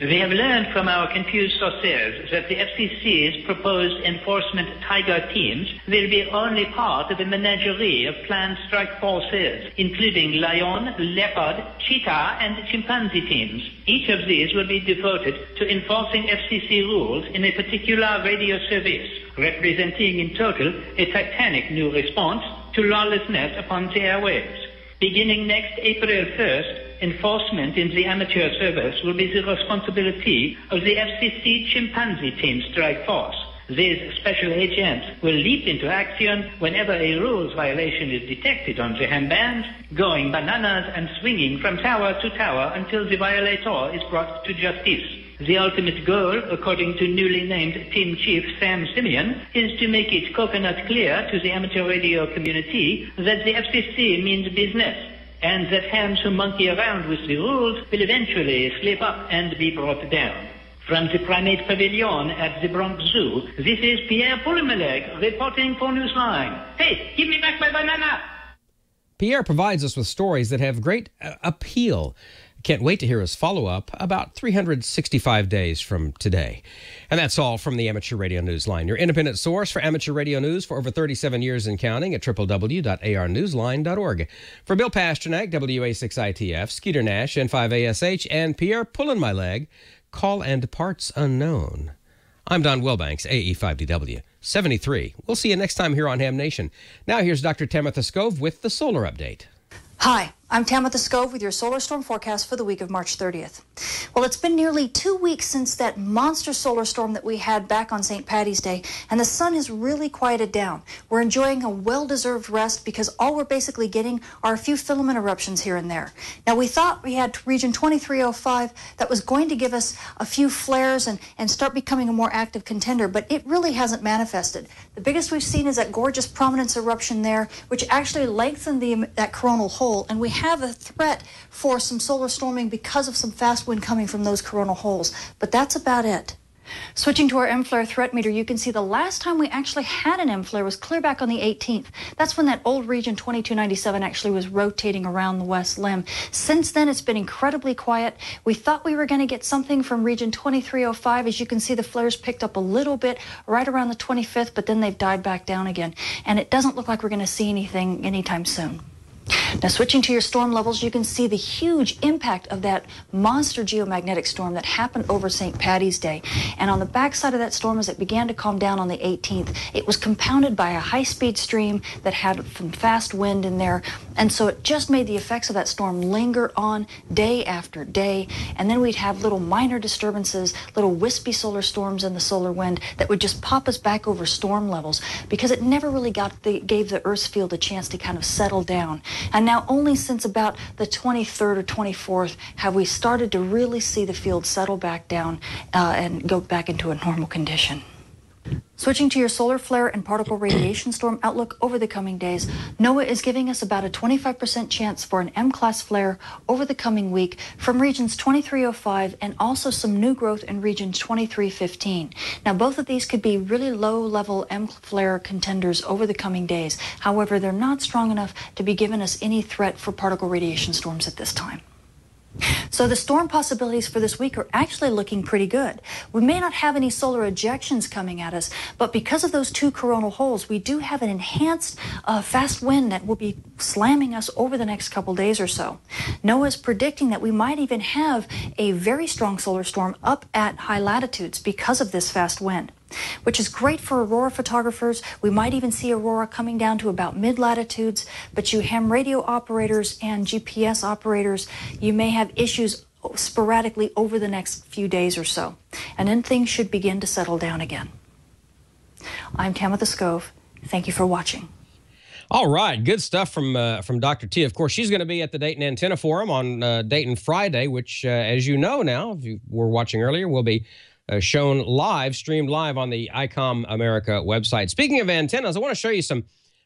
We have learned from our confused sources that the FCC's proposed enforcement tiger teams will be only part of a menagerie of planned strike forces, including lion, leopard, cheetah, and chimpanzee teams. Each of these will be devoted to enforcing FCC rules in a particular radio service, representing in total a titanic new response to lawlessness upon the airwaves. Beginning next April 1st, enforcement in the amateur service will be the responsibility of the FCC chimpanzee team strike force. These special agents will leap into action whenever a rules violation is detected on the ham band, going bananas and swinging from tower to tower until the violator is brought to justice. The ultimate goal, according to newly named Team Chief Sam Simeon, is to make it coconut clear to the amateur radio community that the FCC means business and that hams who monkey around with the rules will eventually slip up and be brought down. From the primate pavilion at the Bronx Zoo, this is Pierre Pullenmaleg reporting for Newsline. Hey, give me back my banana! Pierre provides us with stories that have great uh, appeal can't wait to hear his follow up about 365 days from today. And that's all from the Amateur Radio News line, your independent source for amateur radio news for over 37 years and counting at www.arnewsline.org. For Bill Pasternak, WA6ITF, Skeeter Nash, N5ASH, and Pierre Pulling My Leg, call and parts unknown. I'm Don Wilbanks, AE5DW, 73. We'll see you next time here on Ham Nation. Now here's Dr. Tamitha Skov with the solar update. Hi, I'm Tamitha Skov with your solar storm forecast for the week of March 30th. Well, it's been nearly two weeks since that monster solar storm that we had back on St. Patty's Day, and the sun has really quieted down. We're enjoying a well deserved rest because all we're basically getting are a few filament eruptions here and there. Now, we thought we had region 2305 that was going to give us a few flares and, and start becoming a more active contender, but it really hasn't manifested. The biggest we've seen is that gorgeous prominence eruption there, which actually lengthened the, that coronal hole, and we have a threat for some solar storming because of some fast wind coming from those coronal holes. But that's about it. Switching to our M flare threat meter, you can see the last time we actually had an M flare was clear back on the 18th. That's when that old region 2297 actually was rotating around the west limb. Since then, it's been incredibly quiet. We thought we were going to get something from region 2305. As you can see, the flares picked up a little bit right around the 25th, but then they've died back down again. And it doesn't look like we're going to see anything anytime soon. Now, switching to your storm levels, you can see the huge impact of that monster geomagnetic storm that happened over St. Patty's Day. And on the backside of that storm, as it began to calm down on the 18th, it was compounded by a high speed stream that had some fast wind in there. And so it just made the effects of that storm linger on day after day. And then we'd have little minor disturbances, little wispy solar storms in the solar wind that would just pop us back over storm levels because it never really got the, gave the Earth's field a chance to kind of settle down. And now only since about the 23rd or 24th have we started to really see the field settle back down uh, and go back into a normal condition. Switching to your solar flare and particle radiation (clears throat) storm outlook over the coming days, NOAA is giving us about a 25% chance for an M class flare over the coming week from regions 2305 and also some new growth in region 2315. Now, both of these could be really low level M flare contenders over the coming days. However, they're not strong enough to be giving us any threat for particle radiation storms at this time. So the storm possibilities for this week are actually looking pretty good. We may not have any solar ejections coming at us, but because of those two coronal holes, we do have an enhanced uh, fast wind that will be slamming us over the next couple days or so. NOAA is predicting that we might even have a very strong solar storm up at high latitudes because of this fast wind which is great for aurora photographers. We might even see aurora coming down to about mid latitudes, but you ham radio operators and GPS operators, you may have issues sporadically over the next few days or so. And then things should begin to settle down again. I'm Tamitha Skov. Thank you for watching. All right, good stuff from uh, from Dr. T. Of course, she's going to be at the Dayton Antenna Forum on uh, Dayton Friday, which, uh, as you know now, if you were watching earlier, will be uh, shown live, streamed live on the ICOM America website. Speaking of antennas, I want to show you some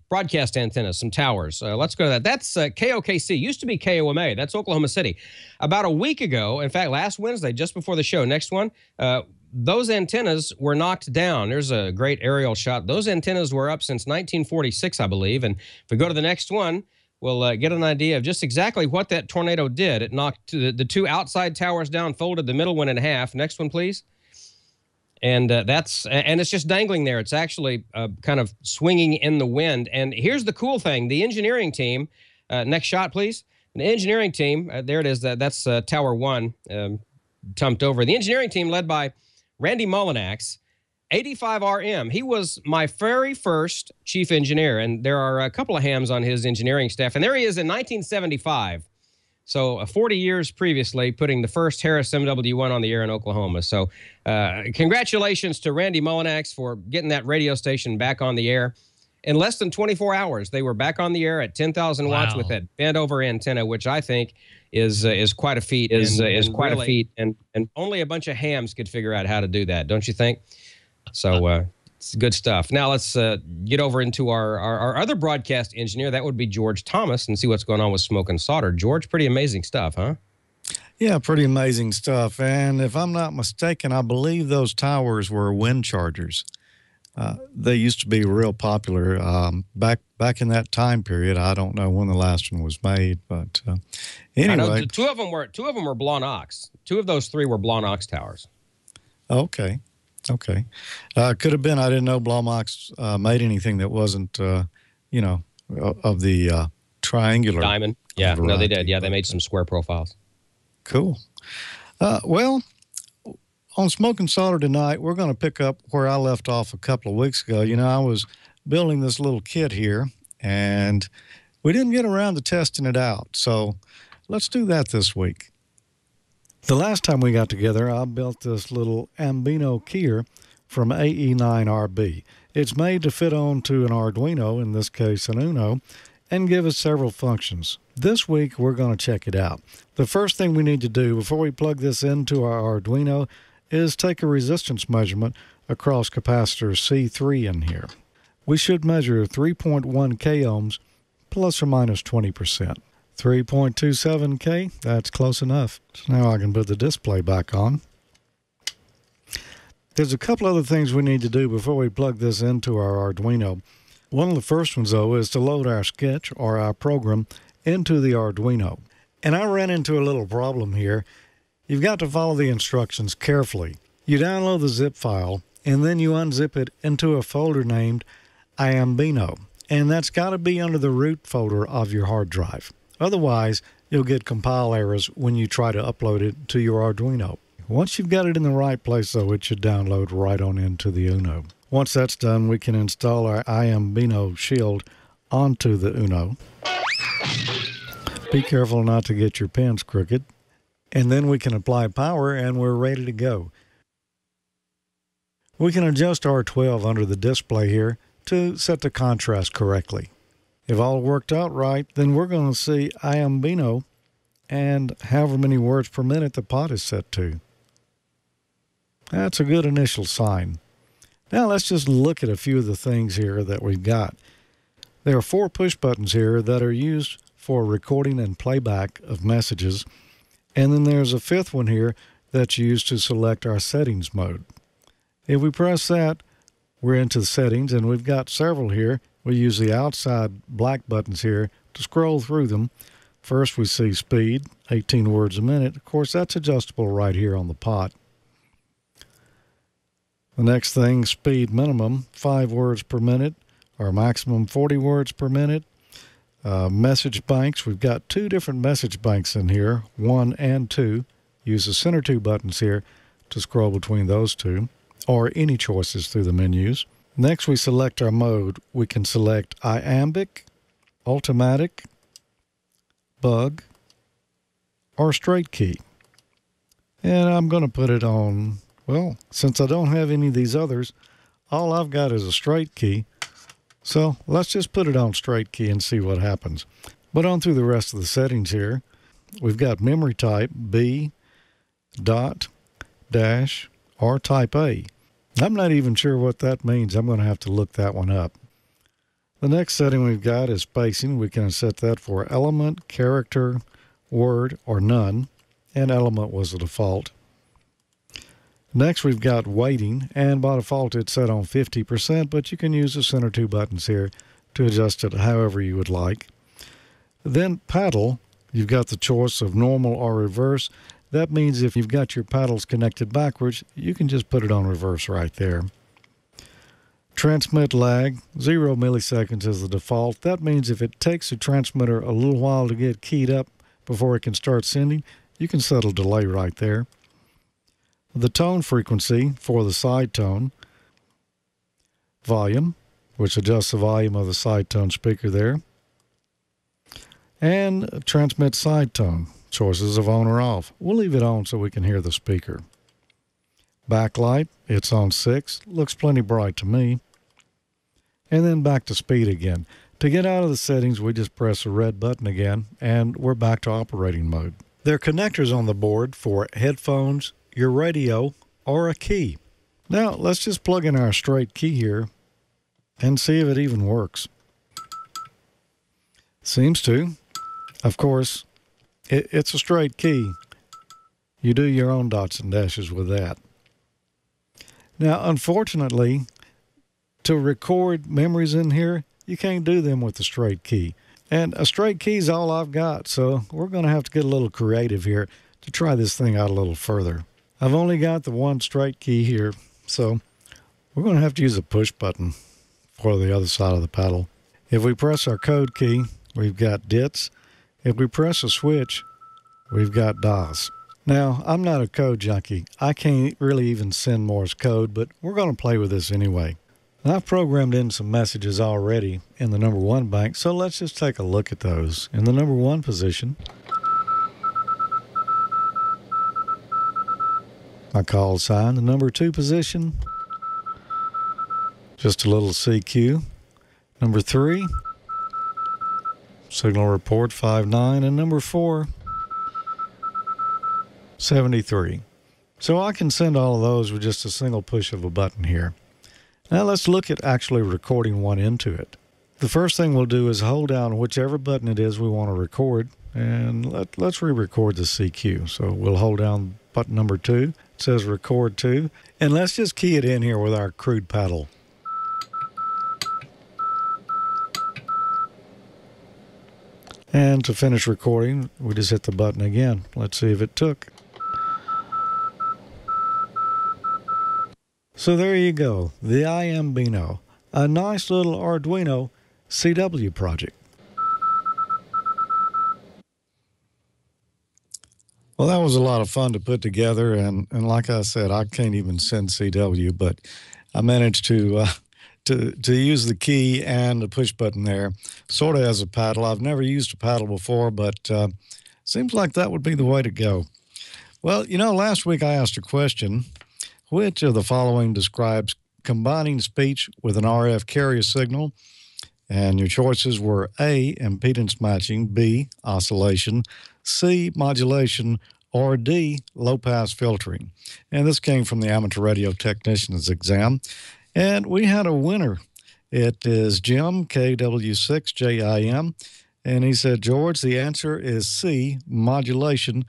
broadcast antennas, some towers. Uh, let's go to that. That's uh, KOKC, used to be KOMA. That's Oklahoma City. About a week ago, in fact, last Wednesday, just before the show, next one, uh, those antennas were knocked down. There's a great aerial shot. Those antennas were up since 1946, I believe. And if we go to the next one, we'll uh, get an idea of just exactly what that tornado did. It knocked the, the two outside towers down, folded the middle one in half. Next one, please and uh, that's and it's just dangling there. It's actually uh, kind of swinging in the wind. And here's the cool thing: the engineering team. Uh, next shot, please. The engineering team. Uh, there it is. that's uh, Tower One, um, tumped over. The engineering team, led by Randy Mullinax, 85 RM. He was my very first chief engineer, and there are a couple of hams on his engineering staff. And there he is in 1975. So, uh, 40 years previously, putting the first Harris MW1 on the air in Oklahoma. So, uh, congratulations to Randy Mullinax for getting that radio station back on the air. In less than 24 hours, they were back on the air at 10,000 watts with that bent over antenna, which I think is uh, is quite a feat. Is and, uh, is quite really, a feat, and and only a bunch of hams could figure out how to do that, don't you think? So good stuff. Now let's uh, get over into our, our, our other broadcast engineer. That would be George Thomas, and see what's going on with smoke and solder. George, pretty amazing stuff, huh? Yeah, pretty amazing stuff. And if I'm not mistaken, I believe those towers were wind chargers. Uh, they used to be real popular um, back back in that time period. I don't know when the last one was made, but uh, anyway, two of them were two of them were Blaw-Knox. Two of those three were Blaw-Knox towers. Okay, Okay. Uh, could have been. I didn't know Blaw-Knox uh, made anything that wasn't, uh, you know, of the uh, triangular diamond. Yeah, variety. no, they did. Yeah, they made some square profiles. Cool. Uh, well, on Smoke and Solder tonight, we're going to pick up where I left off a couple of weeks ago. You know, I was building this little kit here, and we didn't get around to testing it out. So let's do that this week. The last time we got together, I built this little Iambino keyer from AE9RB. It's made to fit onto an Arduino, in this case an Uno, and give us several functions. This week we're going to check it out. The first thing we need to do before we plug this into our Arduino is take a resistance measurement across capacitor C3 in here. We should measure 3.1 k ohms plus or minus 20%. 3.27K, that's close enough. So now I can put the display back on. There's a couple other things we need to do before we plug this into our Arduino. One of the first ones, though, is to load our sketch or our program into the Arduino. And I ran into a little problem here. You've got to follow the instructions carefully. You download the zip file, and then you unzip it into a folder named Iambino. And that's got to be under the root folder of your hard drive. Otherwise, you'll get compile errors when you try to upload it to your Arduino. Once you've got it in the right place, though, it should download right on into the Uno. Once that's done, we can install our Iambino shield onto the Uno. Be careful not to get your pins crooked. And then we can apply power and we're ready to go. We can adjust R12 under the display here to set the contrast correctly. If all worked out right, then we're going to see Iambino and however many words per minute the pot is set to. That's a good initial sign. Now let's just look at a few of the things here that we've got. There are four push buttons here that are used for recording and playback of messages. And then there's a fifth one here that's used to select our settings mode. If we press that, we're into the settings and we've got several here we use the outside black buttons here to scroll through them. First, we see speed, 18 words a minute. Of course, that's adjustable right here on the pot. The next thing, speed minimum, 5 words per minute, or maximum 40 words per minute. Uh, message banks, we've got two different message banks in here, one and two. Use the center two buttons here to scroll between those two, or any choices through the menus. Next, we select our mode. We can select iambic, automatic, bug, or straight key. And I'm going to put it on, well, since I don't have any of these others, all I've got is a straight key. So let's just put it on straight key and see what happens. But on through the rest of the settings here, we've got memory type B, dot, dash, or type A. I'm not even sure what that means. I'm going to have to look that one up. The next setting we've got is spacing. We can set that for element, character, word, or none, and element was the default. Next, we've got weighting, and by default it's set on 50%, but you can use the center two buttons here to adjust it however you would like. Then paddle, you've got the choice of normal or reverse. That means if you've got your paddles connected backwards, you can just put it on reverse right there. Transmit lag, zero milliseconds is the default. That means if it takes the transmitter a little while to get keyed up before it can start sending, you can set a delay right there. The tone frequency for the side tone, volume, which adjusts the volume of the side tone speaker there, and transmit side tone, choices of on or off. We'll leave it on so we can hear the speaker. Backlight, it's on 6, looks plenty bright to me. And then back to speed again. To get out of the settings, we just press the red button again, and we're back to operating mode. There are connectors on the board for headphones, your radio, or a key. Now, let's just plug in our straight key here and see if it even works. Seems to. Of course, it, it's a straight key. You do your own dots and dashes with that. Now, unfortunately, to record memories in here, you can't do them with the straight key. And a straight key is all I've got, so we're going to have to get a little creative here to try this thing out a little further. I've only got the one straight key here, so we're going to have to use a push button for the other side of the paddle. If we press our code key, we've got DITS. If we press a switch, we've got DOS. Now, I'm not a code junkie. I can't really even send Morse code, but we're going to play with this anyway. I've programmed in some messages already in the number one bank, so let's just take a look at those. In the number one position, my call sign. The number two position, just a little CQ. Number three, signal report 59. And number four, 73. So I can send all of those with just a single push of a button here. Now let's look at actually recording one into it. The first thing we'll do is hold down whichever button it is we want to record and let, let's re-record the CQ. So we'll hold down button number two. It says record two. and let's just key it in here with our crude paddle. And to finish recording, we just hit the button again. Let's see if it took. So there you go, the Iambino, a nice little Arduino CW project. Well, that was a lot of fun to put together, and, and like I said, I can't even send CW, but I managed to uh, to to use the key and the push button there, sort of as a paddle. I've never used a paddle before, but uh, seems like that would be the way to go. Well, you know, last week I asked a question: Which of the following describes combining speech with an RF carrier signal? And your choices were A, impedance matching, B, oscillation, C, modulation, or D, low pass filtering. And this came from the amateur radio technician's exam. And we had a winner. It is Jim, KW6JIM. And he said, George, the answer is C, modulation.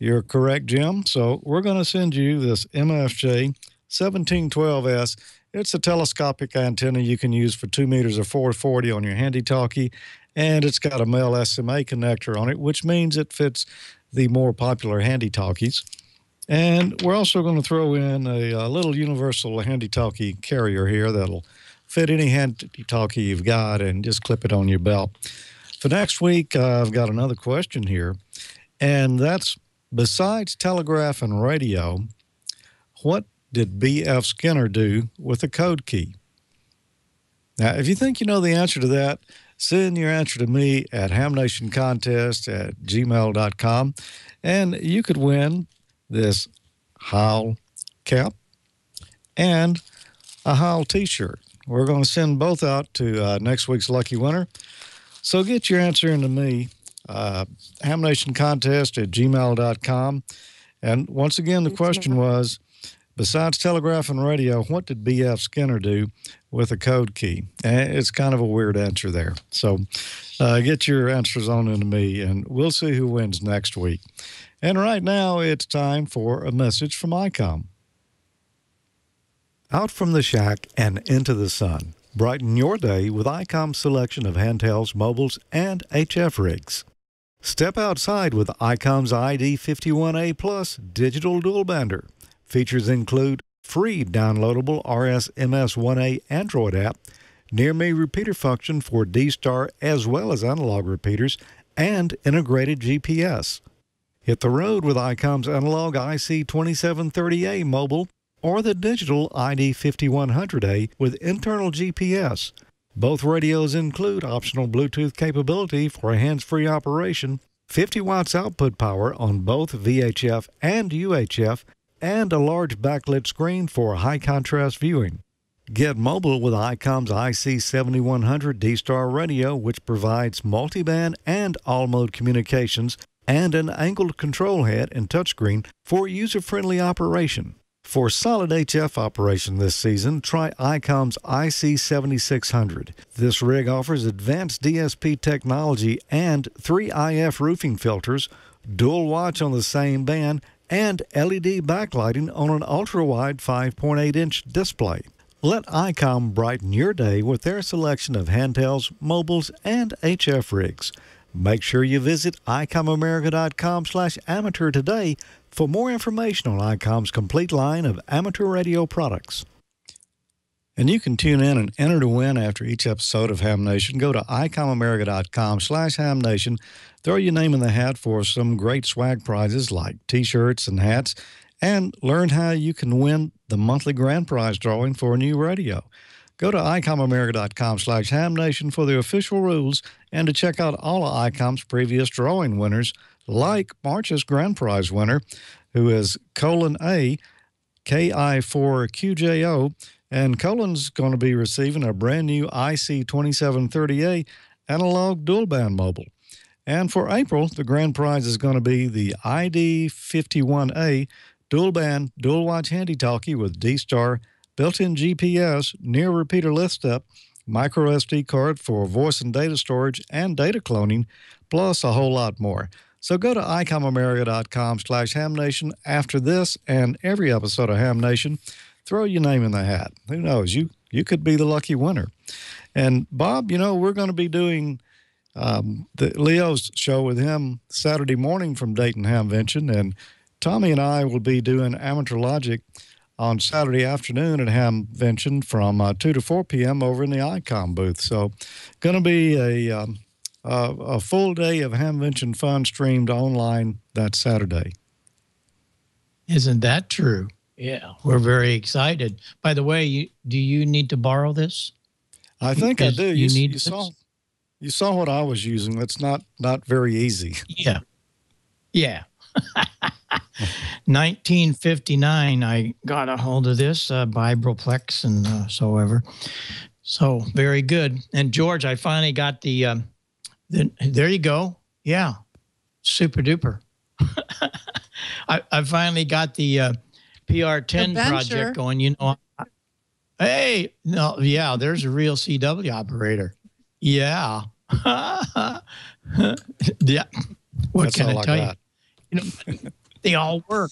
You're correct, Jim. So we're going to send you this MFJ 1712S. It's a telescopic antenna you can use for two meters or 440 on your handy talkie. and it's got a male SMA connector on it, which means it fits the more popular handy talkies. And we're also going to throw in a, a little universal handy talkie carrier here that'll fit any handy talkie you've got and just clip it on your belt. For next week, uh, I've got another question here, and that's besides telegraph and radio, what did B.F. Skinner do with a code key? Now, if you think you know the answer to that, send your answer to me at hamnationcontest at gmail.com, and you could win this Howl cap and a Howl t shirt. We're going to send both out to uh, next week's lucky winner. So get your answer into me, uh, hamnationcontest at gmail.com. And once again, the question was besides telegraph and radio, what did B.F. Skinner do with a code key? And it's kind of a weird answer there. So uh, get your answers on into me, and we'll see who wins next week. And right now, it's time for a message from ICOM. Out from the shack and into the sun. Brighten your day with ICOM's selection of handhelds, mobiles, and HF rigs. Step outside with ICOM's ID51A Plus digital dual bander. Features include free downloadable RSMS1A Android app, near me repeater function for D Star as well as analog repeaters, and integrated GPS. Hit the road with ICOM's analog IC2730A mobile or the digital ID5100A with internal GPS. Both radios include optional Bluetooth capability for a hands free operation, 50 watts output power on both VHF and UHF, and a large backlit screen for high contrast viewing. Get mobile with ICOM's IC7100 D Star radio, which provides multiband and all mode communications and an angled control head and touchscreen for user friendly operation. For solid HF operation this season, try ICOM's IC7600. This rig offers advanced DSP technology and three IF roofing filters, dual watch on the same band, and LED backlighting on an ultra wide 5.8 inch display. Let ICOM brighten your day with their selection of handhelds, mobiles, and HF rigs. Make sure you visit icomamerica.com slash amateur today for more information on ICOM's complete line of amateur radio products. And you can tune in and enter to win after each episode of Ham Nation. Go to icomamerica.com slash hamnation. Throw your name in the hat for some great swag prizes like t-shirts and hats, and learn how you can win the monthly grand prize drawing for a new radio. Go to icomamerica.com slash hamnation for the official rules and to check out all of ICOM's previous drawing winners, like March's grand prize winner, who is Colin A, KI4QJO, and Colin's going to be receiving a brand new IC2730A analog dual band mobile. And for April, the grand prize is going to be the ID51A dual band dual watch handy talkie with D Star built in GPS, near repeater lift step, micro SD card for voice and data storage and data cloning, plus a whole lot more. So go to icomamerica.com slash hamnation after this and every episode of Ham Nation. Throw your name in the hat. Who knows? You you could be the lucky winner. And Bob, you know, we're going to be doing um, the Leo's show with him Saturday morning from Dayton Hamvention, and Tommy and I will be doing Amateur Logic on Saturday afternoon at Hamvention from uh, 2 to 4 p.m. over in the ICOM booth. So, going to be a, um, a, a full day of Hamvention fun streamed online that Saturday. Isn't that true? Yeah, we're very excited. By the way, you, do you need to borrow this? I think I do. You, s- need you saw you saw what I was using. That's not not very easy. Yeah. Yeah. 1959, I got a hold of this uh, Vibroplex and uh, so ever. So very good. And George, I finally got the. Um, the there you go. Yeah, super duper. (laughs) I, I finally got the uh, PR10 Adventure. project going. You know, I- hey, no, yeah, there's a real CW operator. Yeah. (laughs) yeah. What That's can all I I tell got. you? You know, they all work.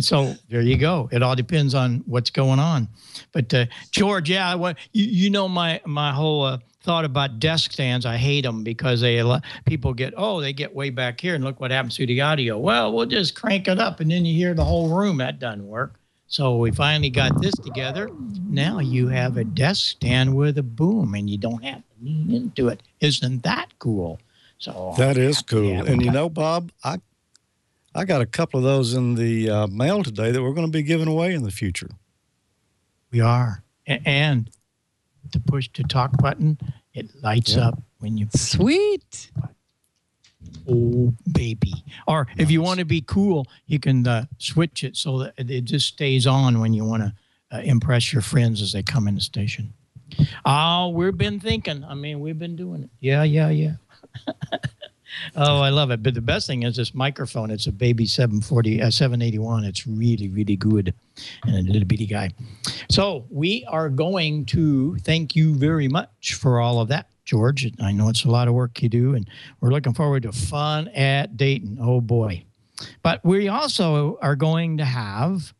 So there you go. It all depends on what's going on. But uh, George, yeah, what you, you know my my whole uh, thought about desk stands. I hate them because they people get oh they get way back here and look what happens to the audio. Well, we'll just crank it up and then you hear the whole room. That doesn't work. So we finally got this together. Now you have a desk stand with a boom and you don't have to lean into it. Isn't that cool? So That is cool. and you know, Bob, I I got a couple of those in the uh, mail today that we're going to be giving away in the future. We are. And the push to talk button, it lights Yeah. up when you. Sweet. Oh, baby. Or if you want to be cool, you can uh, switch it so that it just stays on when you want to uh, impress your friends as they come in the station. Oh, we've been thinking. I mean, we've been doing it. Yeah, yeah, yeah. (laughs) oh, I love it. But the best thing is this microphone. It's a baby 740, uh, 781. It's really, really good. And a little bitty guy. So we are going to thank you very much for all of that, George. I know it's a lot of work you do, and we're looking forward to fun at Dayton. Oh boy. But we also are going to have,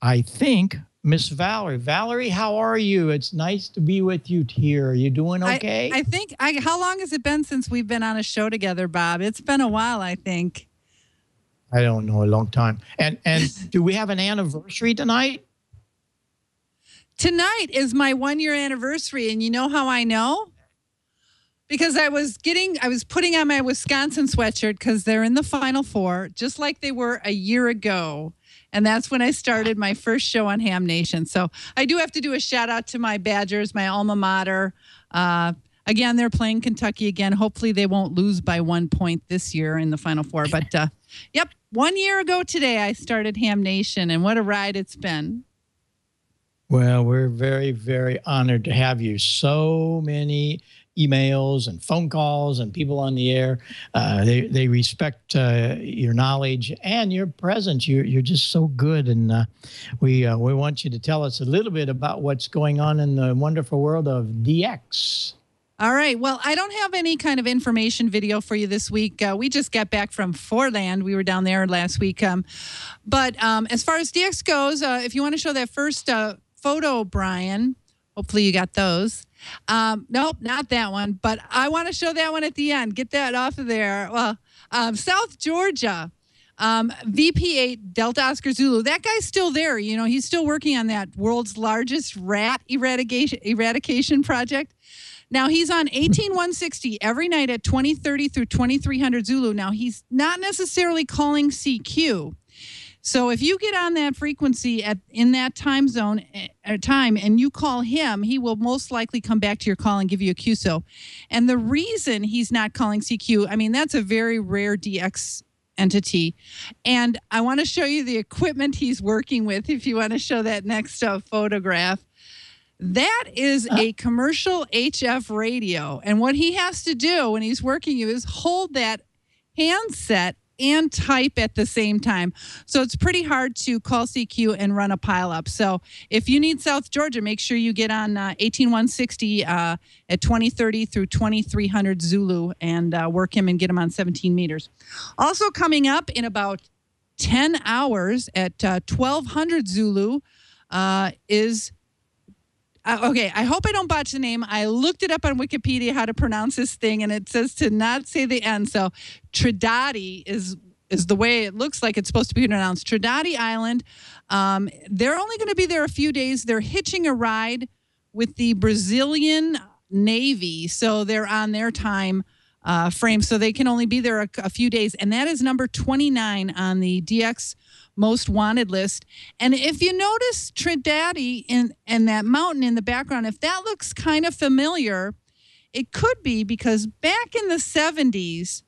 I think, Miss Valerie. Valerie, how are you? It's nice to be with you here. Are you doing I- okay? I, think. I, how long has it been since we've been on a show together, Bob? It's been a while, I think. I don't know, a long time. And and (laughs) do we have an anniversary tonight? Tonight is my one year anniversary, and you know how I know? Because I was getting, I was putting on my Wisconsin sweatshirt because they're in the Final Four, just like they were a year ago. And that's when I started my first show on Ham Nation. So I do have to do a shout out to my Badgers, my alma mater. Uh, again, they're playing Kentucky again. Hopefully, they won't lose by one point this year in the Final Four. But uh, yep, one year ago today, I started Ham Nation, and what a ride it's been. Well, we're very, very honored to have you. So many emails and phone calls and people on the air. Uh, they, they respect uh, your knowledge and your presence. You're, you're just so good. And uh, we, uh, we want you to tell us a little bit about what's going on in the wonderful world of DX. All right. Well, I don't have any kind of information video for you this week. Uh, we just got back from Forland. We were down there last week. Um, but um, as far as DX goes, uh, if you want to show that first uh, photo, Brian, hopefully you got those. Um, nope, not that one. But I want to show that one at the end. Get that off of there. Well, um, South Georgia. Um, VP8 Delta Oscar Zulu. That guy's still there. You know, he's still working on that world's largest rat eradication eradication project. Now he's on 18160 every night at 2030 through 2300 Zulu. Now he's not necessarily calling CQ. So if you get on that frequency at in that time zone at time and you call him, he will most likely come back to your call and give you a QSO. And the reason he's not calling CQ, I mean that's a very rare DX entity. And I want to show you the equipment he's working with if you want to show that next uh, photograph. That is a commercial HF radio. And what he has to do when he's working you is hold that handset and type at the same time. So it's pretty hard to call CQ and run a pile up. So if you need South Georgia, make sure you get on uh, 18160 uh, at 2030 through 2300 Zulu and uh, work him and get him on 17 meters. Also coming up in about 10 hours at uh, 1200 Zulu uh, is uh, okay, I hope I don't botch the name. I looked it up on Wikipedia how to pronounce this thing, and it says to not say the N. So Trindade is is the way it looks like it's supposed to be pronounced. Trindade Island. Um, they're only going to be there a few days. They're hitching a ride with the Brazilian Navy, so they're on their time uh, frame, so they can only be there a, a few days, and that is number twenty nine on the DX most wanted list. And if you notice Trindade in and that mountain in the background, if that looks kind of familiar, it could be because back in the 70s,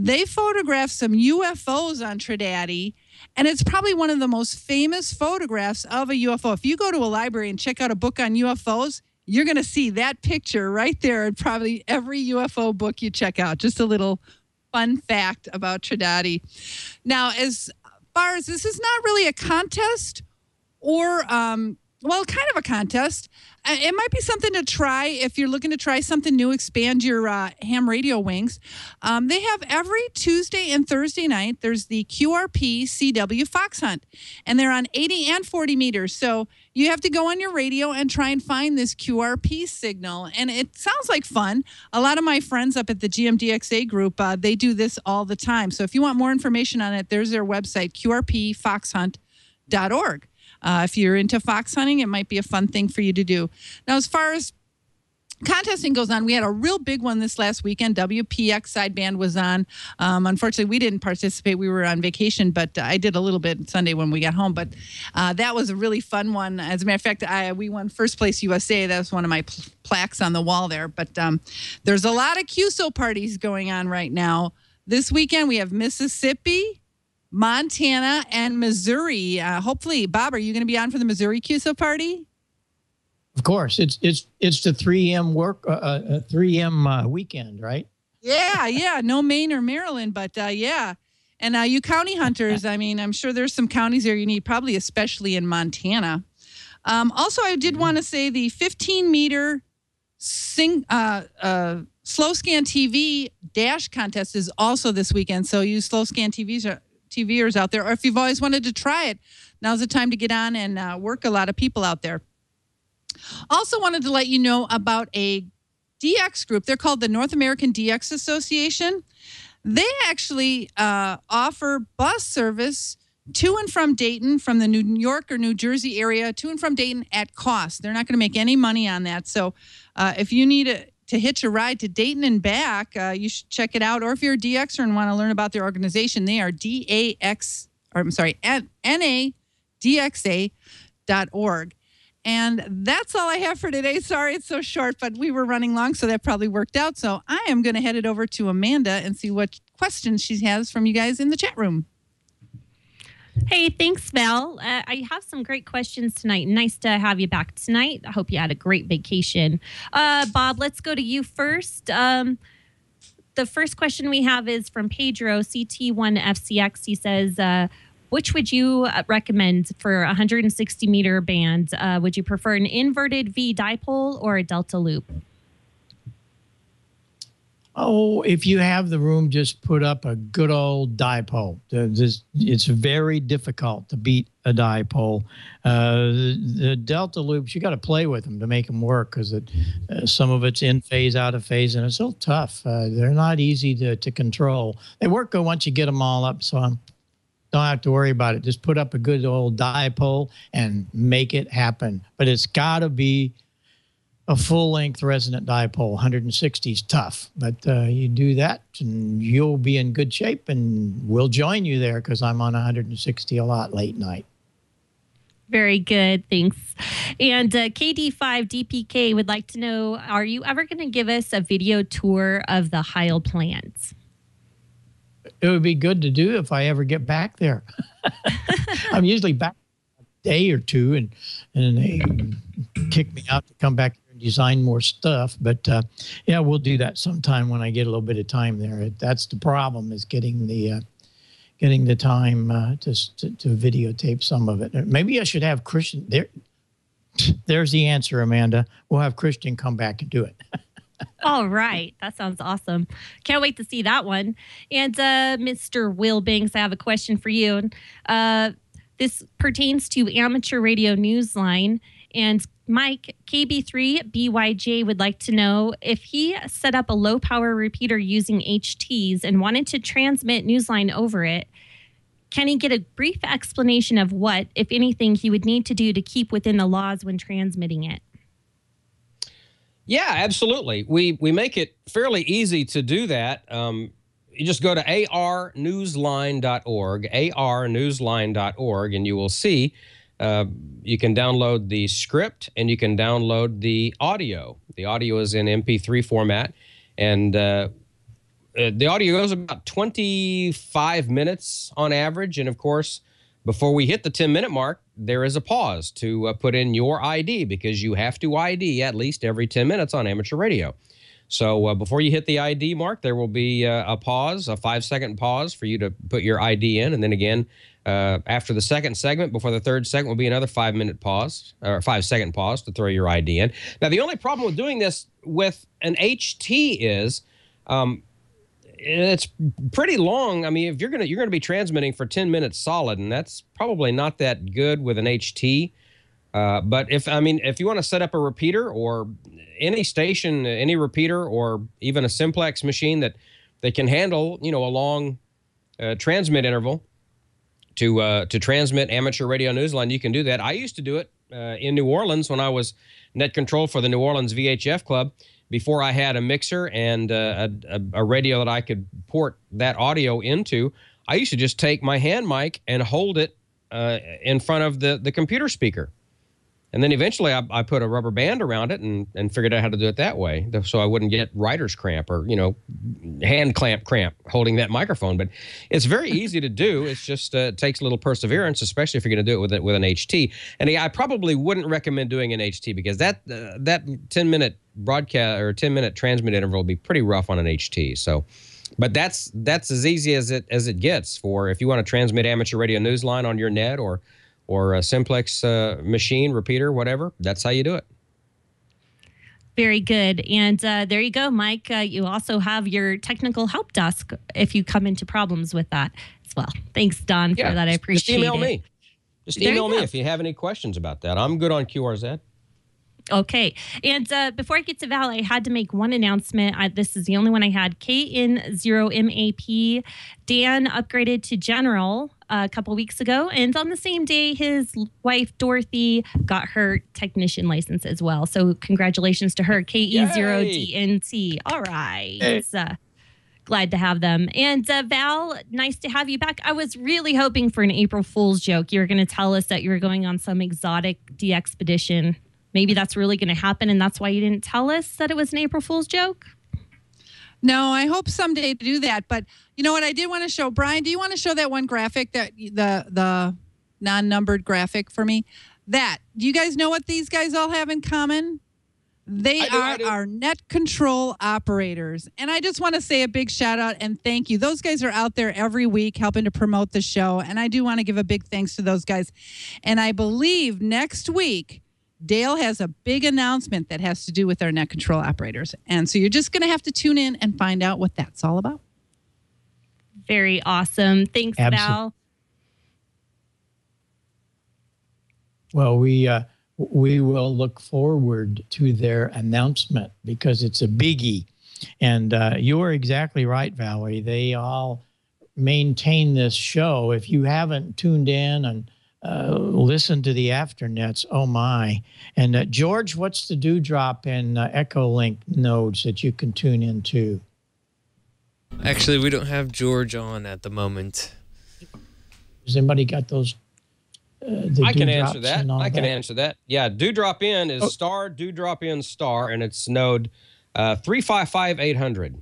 they photographed some UFOs on Trindade, and it's probably one of the most famous photographs of a UFO. If you go to a library and check out a book on UFOs, you're going to see that picture right there in probably every UFO book you check out. Just a little fun fact about Trindade. Now, as far as this is not really a contest or um, well, kind of a contest. Uh, It might be something to try if you're looking to try something new, expand your uh, ham radio wings. Um, they have every Tuesday and Thursday night, there's the QRP CW Fox Hunt, and they're on 80 and 40 meters. So you have to go on your radio and try and find this QRP signal. And it sounds like fun. A lot of my friends up at the GMDXA group, uh, they do this all the time. So if you want more information on it, there's their website, qrpfoxhunt.org. Uh, if you're into fox hunting, it might be a fun thing for you to do. Now, as far as contesting goes on, we had a real big one this last weekend. WPX sideband was on. Um, unfortunately, we didn't participate. We were on vacation, but I did a little bit Sunday when we got home. But uh, that was a really fun one. As a matter of fact, I, we won first place USA. That was one of my pl- plaques on the wall there. But um, there's a lot of QSO parties going on right now. This weekend, we have Mississippi. Montana and Missouri. Uh, hopefully, Bob, are you going to be on for the Missouri QSO party? Of course, it's it's it's the 3M work uh, uh, 3M uh, weekend, right? Yeah, yeah. No Maine or Maryland, but uh, yeah. And uh, you county hunters, I mean, I'm sure there's some counties there you need, probably especially in Montana. Um, also, I did want to say the 15 meter sing, uh, uh, slow scan TV dash contest is also this weekend. So you slow scan TVs are, TVers out there, or if you've always wanted to try it, now's the time to get on and uh, work a lot of people out there. Also, wanted to let you know about a DX group. They're called the North American DX Association. They actually uh, offer bus service to and from Dayton, from the New York or New Jersey area, to and from Dayton at cost. They're not going to make any money on that. So, uh, if you need a, to hitch a ride to Dayton and back, uh, you should check it out. Or if you're a DXer and want to learn about their organization, they are DAX, or I'm sorry, NADXA.org. And that's all I have for today. Sorry it's so short, but we were running long, so that probably worked out. So I am going to head it over to Amanda and see what questions she has from you guys in the chat room. Hey, thanks, Val. Uh, I have some great questions tonight. Nice to have you back tonight. I hope you had a great vacation. Uh, Bob, let's go to you first. Um, the first question we have is from Pedro, CT1FCX. He says, uh, which would you uh, recommend for 160 meter band? Uh, would you prefer an inverted V dipole or a delta loop? Oh, if you have the room, just put up a good old dipole. It's very difficult to beat a dipole. Uh, the, delta loops, you got to play with them to make them work because uh, some of it's in phase, out of phase, and it's so tough. Uh, they're not easy to, to control. They work good once you get them all up, so I'm, don't have to worry about it. Just put up a good old dipole and make it happen. But it's got to be a full length resonant dipole. 160 is tough, but uh, you do that and you'll be in good shape, and we'll join you there because I'm on 160 a lot late night. Very good. Thanks. And uh, KD5DPK would like to know Are you ever going to give us a video tour of the Heil plant? It would be good to do if I ever get back there. (laughs) I'm usually back a day or two, and and they kick me out to come back design more stuff. But uh, yeah, we'll do that sometime when I get a little bit of time there. That's the problem is getting the uh, getting the time uh, to, to to videotape some of it. Maybe I should have Christian there. There's the answer, Amanda. We'll have Christian come back and do it. (laughs) All right. That sounds awesome. Can't wait to see that one. And uh, Mr. Wilbanks, I have a question for you. Uh, this pertains to Amateur Radio Newsline. And Mike, KB3BYJ would like to know if he set up a low power repeater using HTs and wanted to transmit Newsline over it, can he get a brief explanation of what, if anything, he would need to do to keep within the laws when transmitting it? Yeah, absolutely. We we make it fairly easy to do that. Um, you just go to arnewsline.org, arnewsline.org, and you will see uh, you can download the script and you can download the audio. The audio is in MP3 format, and uh, uh, the audio goes about 25 minutes on average. And of course, before we hit the 10 minute mark, there is a pause to uh, put in your ID because you have to ID at least every 10 minutes on amateur radio. So uh, before you hit the ID mark, there will be uh, a pause, a five second pause for you to put your ID in. And then again, Uh, after the second segment, before the third segment, will be another five minute pause or five second pause to throw your ID in. Now, the only problem with doing this with an HT is um, it's pretty long. I mean, if you're gonna you're gonna be transmitting for 10 minutes solid, and that's probably not that good with an HT. Uh, but if I mean, if you want to set up a repeater or any station, any repeater, or even a simplex machine that they can handle, you know, a long uh, transmit interval to uh, to transmit amateur radio newsline, you can do that. I used to do it uh, in New Orleans when I was net control for the New Orleans VHF club. Before I had a mixer and uh, a, a radio that I could port that audio into, I used to just take my hand mic and hold it uh, in front of the the computer speaker. And then eventually I, I, put a rubber band around it and, and figured out how to do it that way so I wouldn't get writer's cramp or, you know, hand clamp cramp holding that microphone. But it's very (laughs) easy to do. It's just uh, it takes a little perseverance, especially if you're going to do it with, it with an HT. And I probably wouldn't recommend doing an HT because that uh, that 10 minute broadcast or 10 minute transmit interval will be pretty rough on an HT. So, but that's that's as easy as it as it gets for if you want to transmit amateur radio newsline on your net or – or a simplex uh, machine repeater, whatever. That's how you do it. Very good. And uh, there you go, Mike. Uh, you also have your technical help desk if you come into problems with that as well. Thanks, Don, yeah, for that. I appreciate it. Just email it. me. Just email me if you have any questions about that. I'm good on QRZ. Okay. And uh, before I get to Val, I had to make one announcement. I, this is the only one I had. KN0MAP. Dan upgraded to general a couple weeks ago. And on the same day, his wife, Dorothy, got her technician license as well. So congratulations to her. KE0DNT. All right. Hey. Uh, glad to have them. And uh, Val, nice to have you back. I was really hoping for an April Fool's joke. You were going to tell us that you were going on some exotic DXpedition maybe that's really going to happen and that's why you didn't tell us that it was an April Fool's joke? No, I hope someday to do that. But you know what? I did want to show Brian. Do you want to show that one graphic that the the non-numbered graphic for me? That do you guys know what these guys all have in common? They do, are our net control operators. And I just want to say a big shout out and thank you. Those guys are out there every week helping to promote the show. And I do want to give a big thanks to those guys. And I believe next week Dale has a big announcement that has to do with our net control operators. And so you're just going to have to tune in and find out what that's all about. Very awesome. Thanks, Absolutely. Val. Well, we uh, we will look forward to their announcement because it's a biggie. And uh, you're exactly right, Valerie. They all maintain this show. If you haven't tuned in and uh, listen to the afternets. Oh my! And uh, George, what's the dewdrop in uh, Echolink nodes that you can tune into? Actually, we don't have George on at the moment. Has anybody got those? Uh, I can answer that. I can that? answer that. Yeah, dewdrop in is oh. star dewdrop in star, and it's node uh, three five five eight hundred,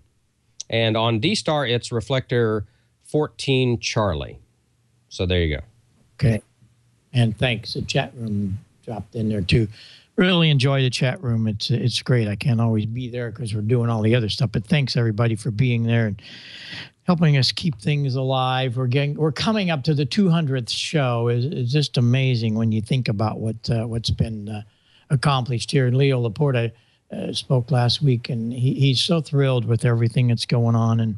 and on D star it's reflector fourteen Charlie. So there you go. Okay. And thanks. The chat room dropped in there too. Really enjoy the chat room. It's it's great. I can't always be there because we're doing all the other stuff. But thanks everybody for being there and helping us keep things alive. We're getting we're coming up to the 200th show. It's, it's just amazing when you think about what uh, what's been uh, accomplished here. And Leo Laporte uh, spoke last week, and he, he's so thrilled with everything that's going on. And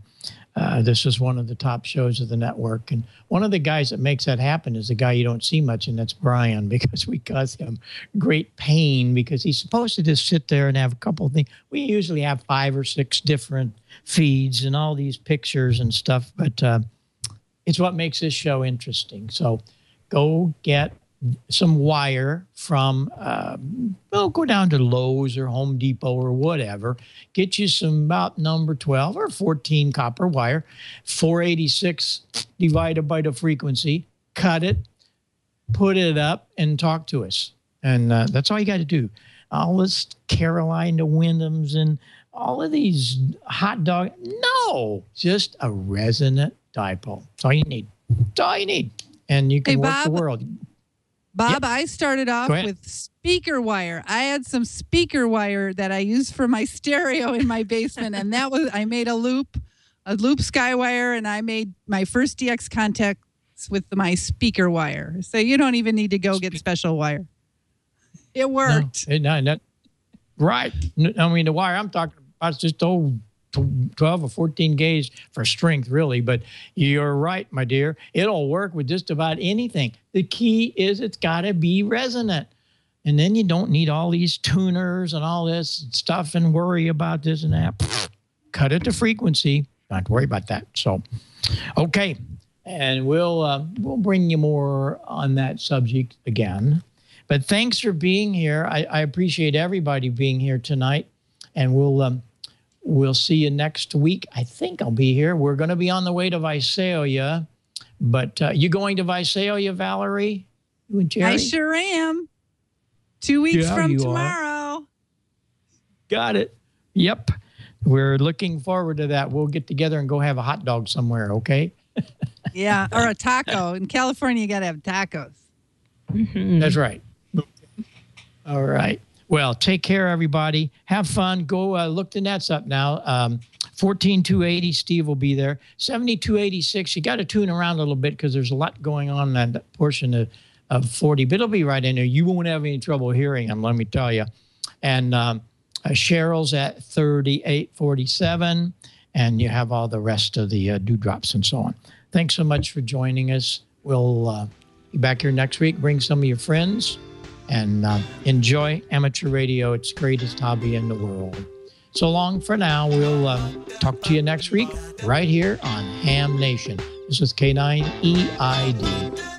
uh, this is one of the top shows of the network. And one of the guys that makes that happen is the guy you don't see much, and that's Brian, (laughs) because we cause him great pain because he's supposed to just sit there and have a couple of things. We usually have five or six different feeds and all these pictures and stuff, but uh, it's what makes this show interesting. So go get some wire from, uh, well, go down to Lowe's or Home Depot or whatever. Get you some about number 12 or 14 copper wire, 486 divided by the frequency, cut it, put it up, and talk to us. And uh, that's all you got to do. All this Caroline to Windoms and all of these hot dog. No, just a resonant dipole. That's all you need. That's all you need. And you can hey, work Bob, the world. Bob, yep. I started off with speaker wire. I had some speaker wire that I used for my (laughs) stereo in my basement, and that was I made a loop, a loop skywire, and I made my first DX contact works with my speaker wire. So you don't even need to go get special wire. It worked. No, it, no, that, right. I mean, the wire I'm talking about is just old 12 or 14 gauge for strength, really. But you're right, my dear. It'll work with just about anything. The key is it's got to be resonant. And then you don't need all these tuners and all this stuff and worry about this and that. Cut it to frequency. Have to worry about that. So, okay. And we'll uh, we'll bring you more on that subject again. But thanks for being here. I, I appreciate everybody being here tonight, and we'll um, we'll see you next week. I think I'll be here. We're going to be on the way to Visalia, but uh, you going to Visalia, Valerie? You and Jerry? I sure am. Two weeks Yeah, from you are. tomorrow. Got it. Yep. We're looking forward to that. We'll get together and go have a hot dog somewhere. Okay. (laughs) Yeah, or a taco. In California, you got to have tacos. That's right. All right. Well, take care, everybody. Have fun. Go uh, look the nets up now. Um, 14280, Steve will be there. 7286, you got to tune around a little bit because there's a lot going on in that portion of, of 40, but it'll be right in there. You won't have any trouble hearing them, let me tell you. And um, uh, Cheryl's at 3847, and you have all the rest of the uh, dewdrops and so on. Thanks so much for joining us. We'll uh, be back here next week. Bring some of your friends and uh, enjoy amateur radio. It's greatest hobby in the world. So long for now. We'll uh, talk to you next week right here on Ham Nation. This is K9EID.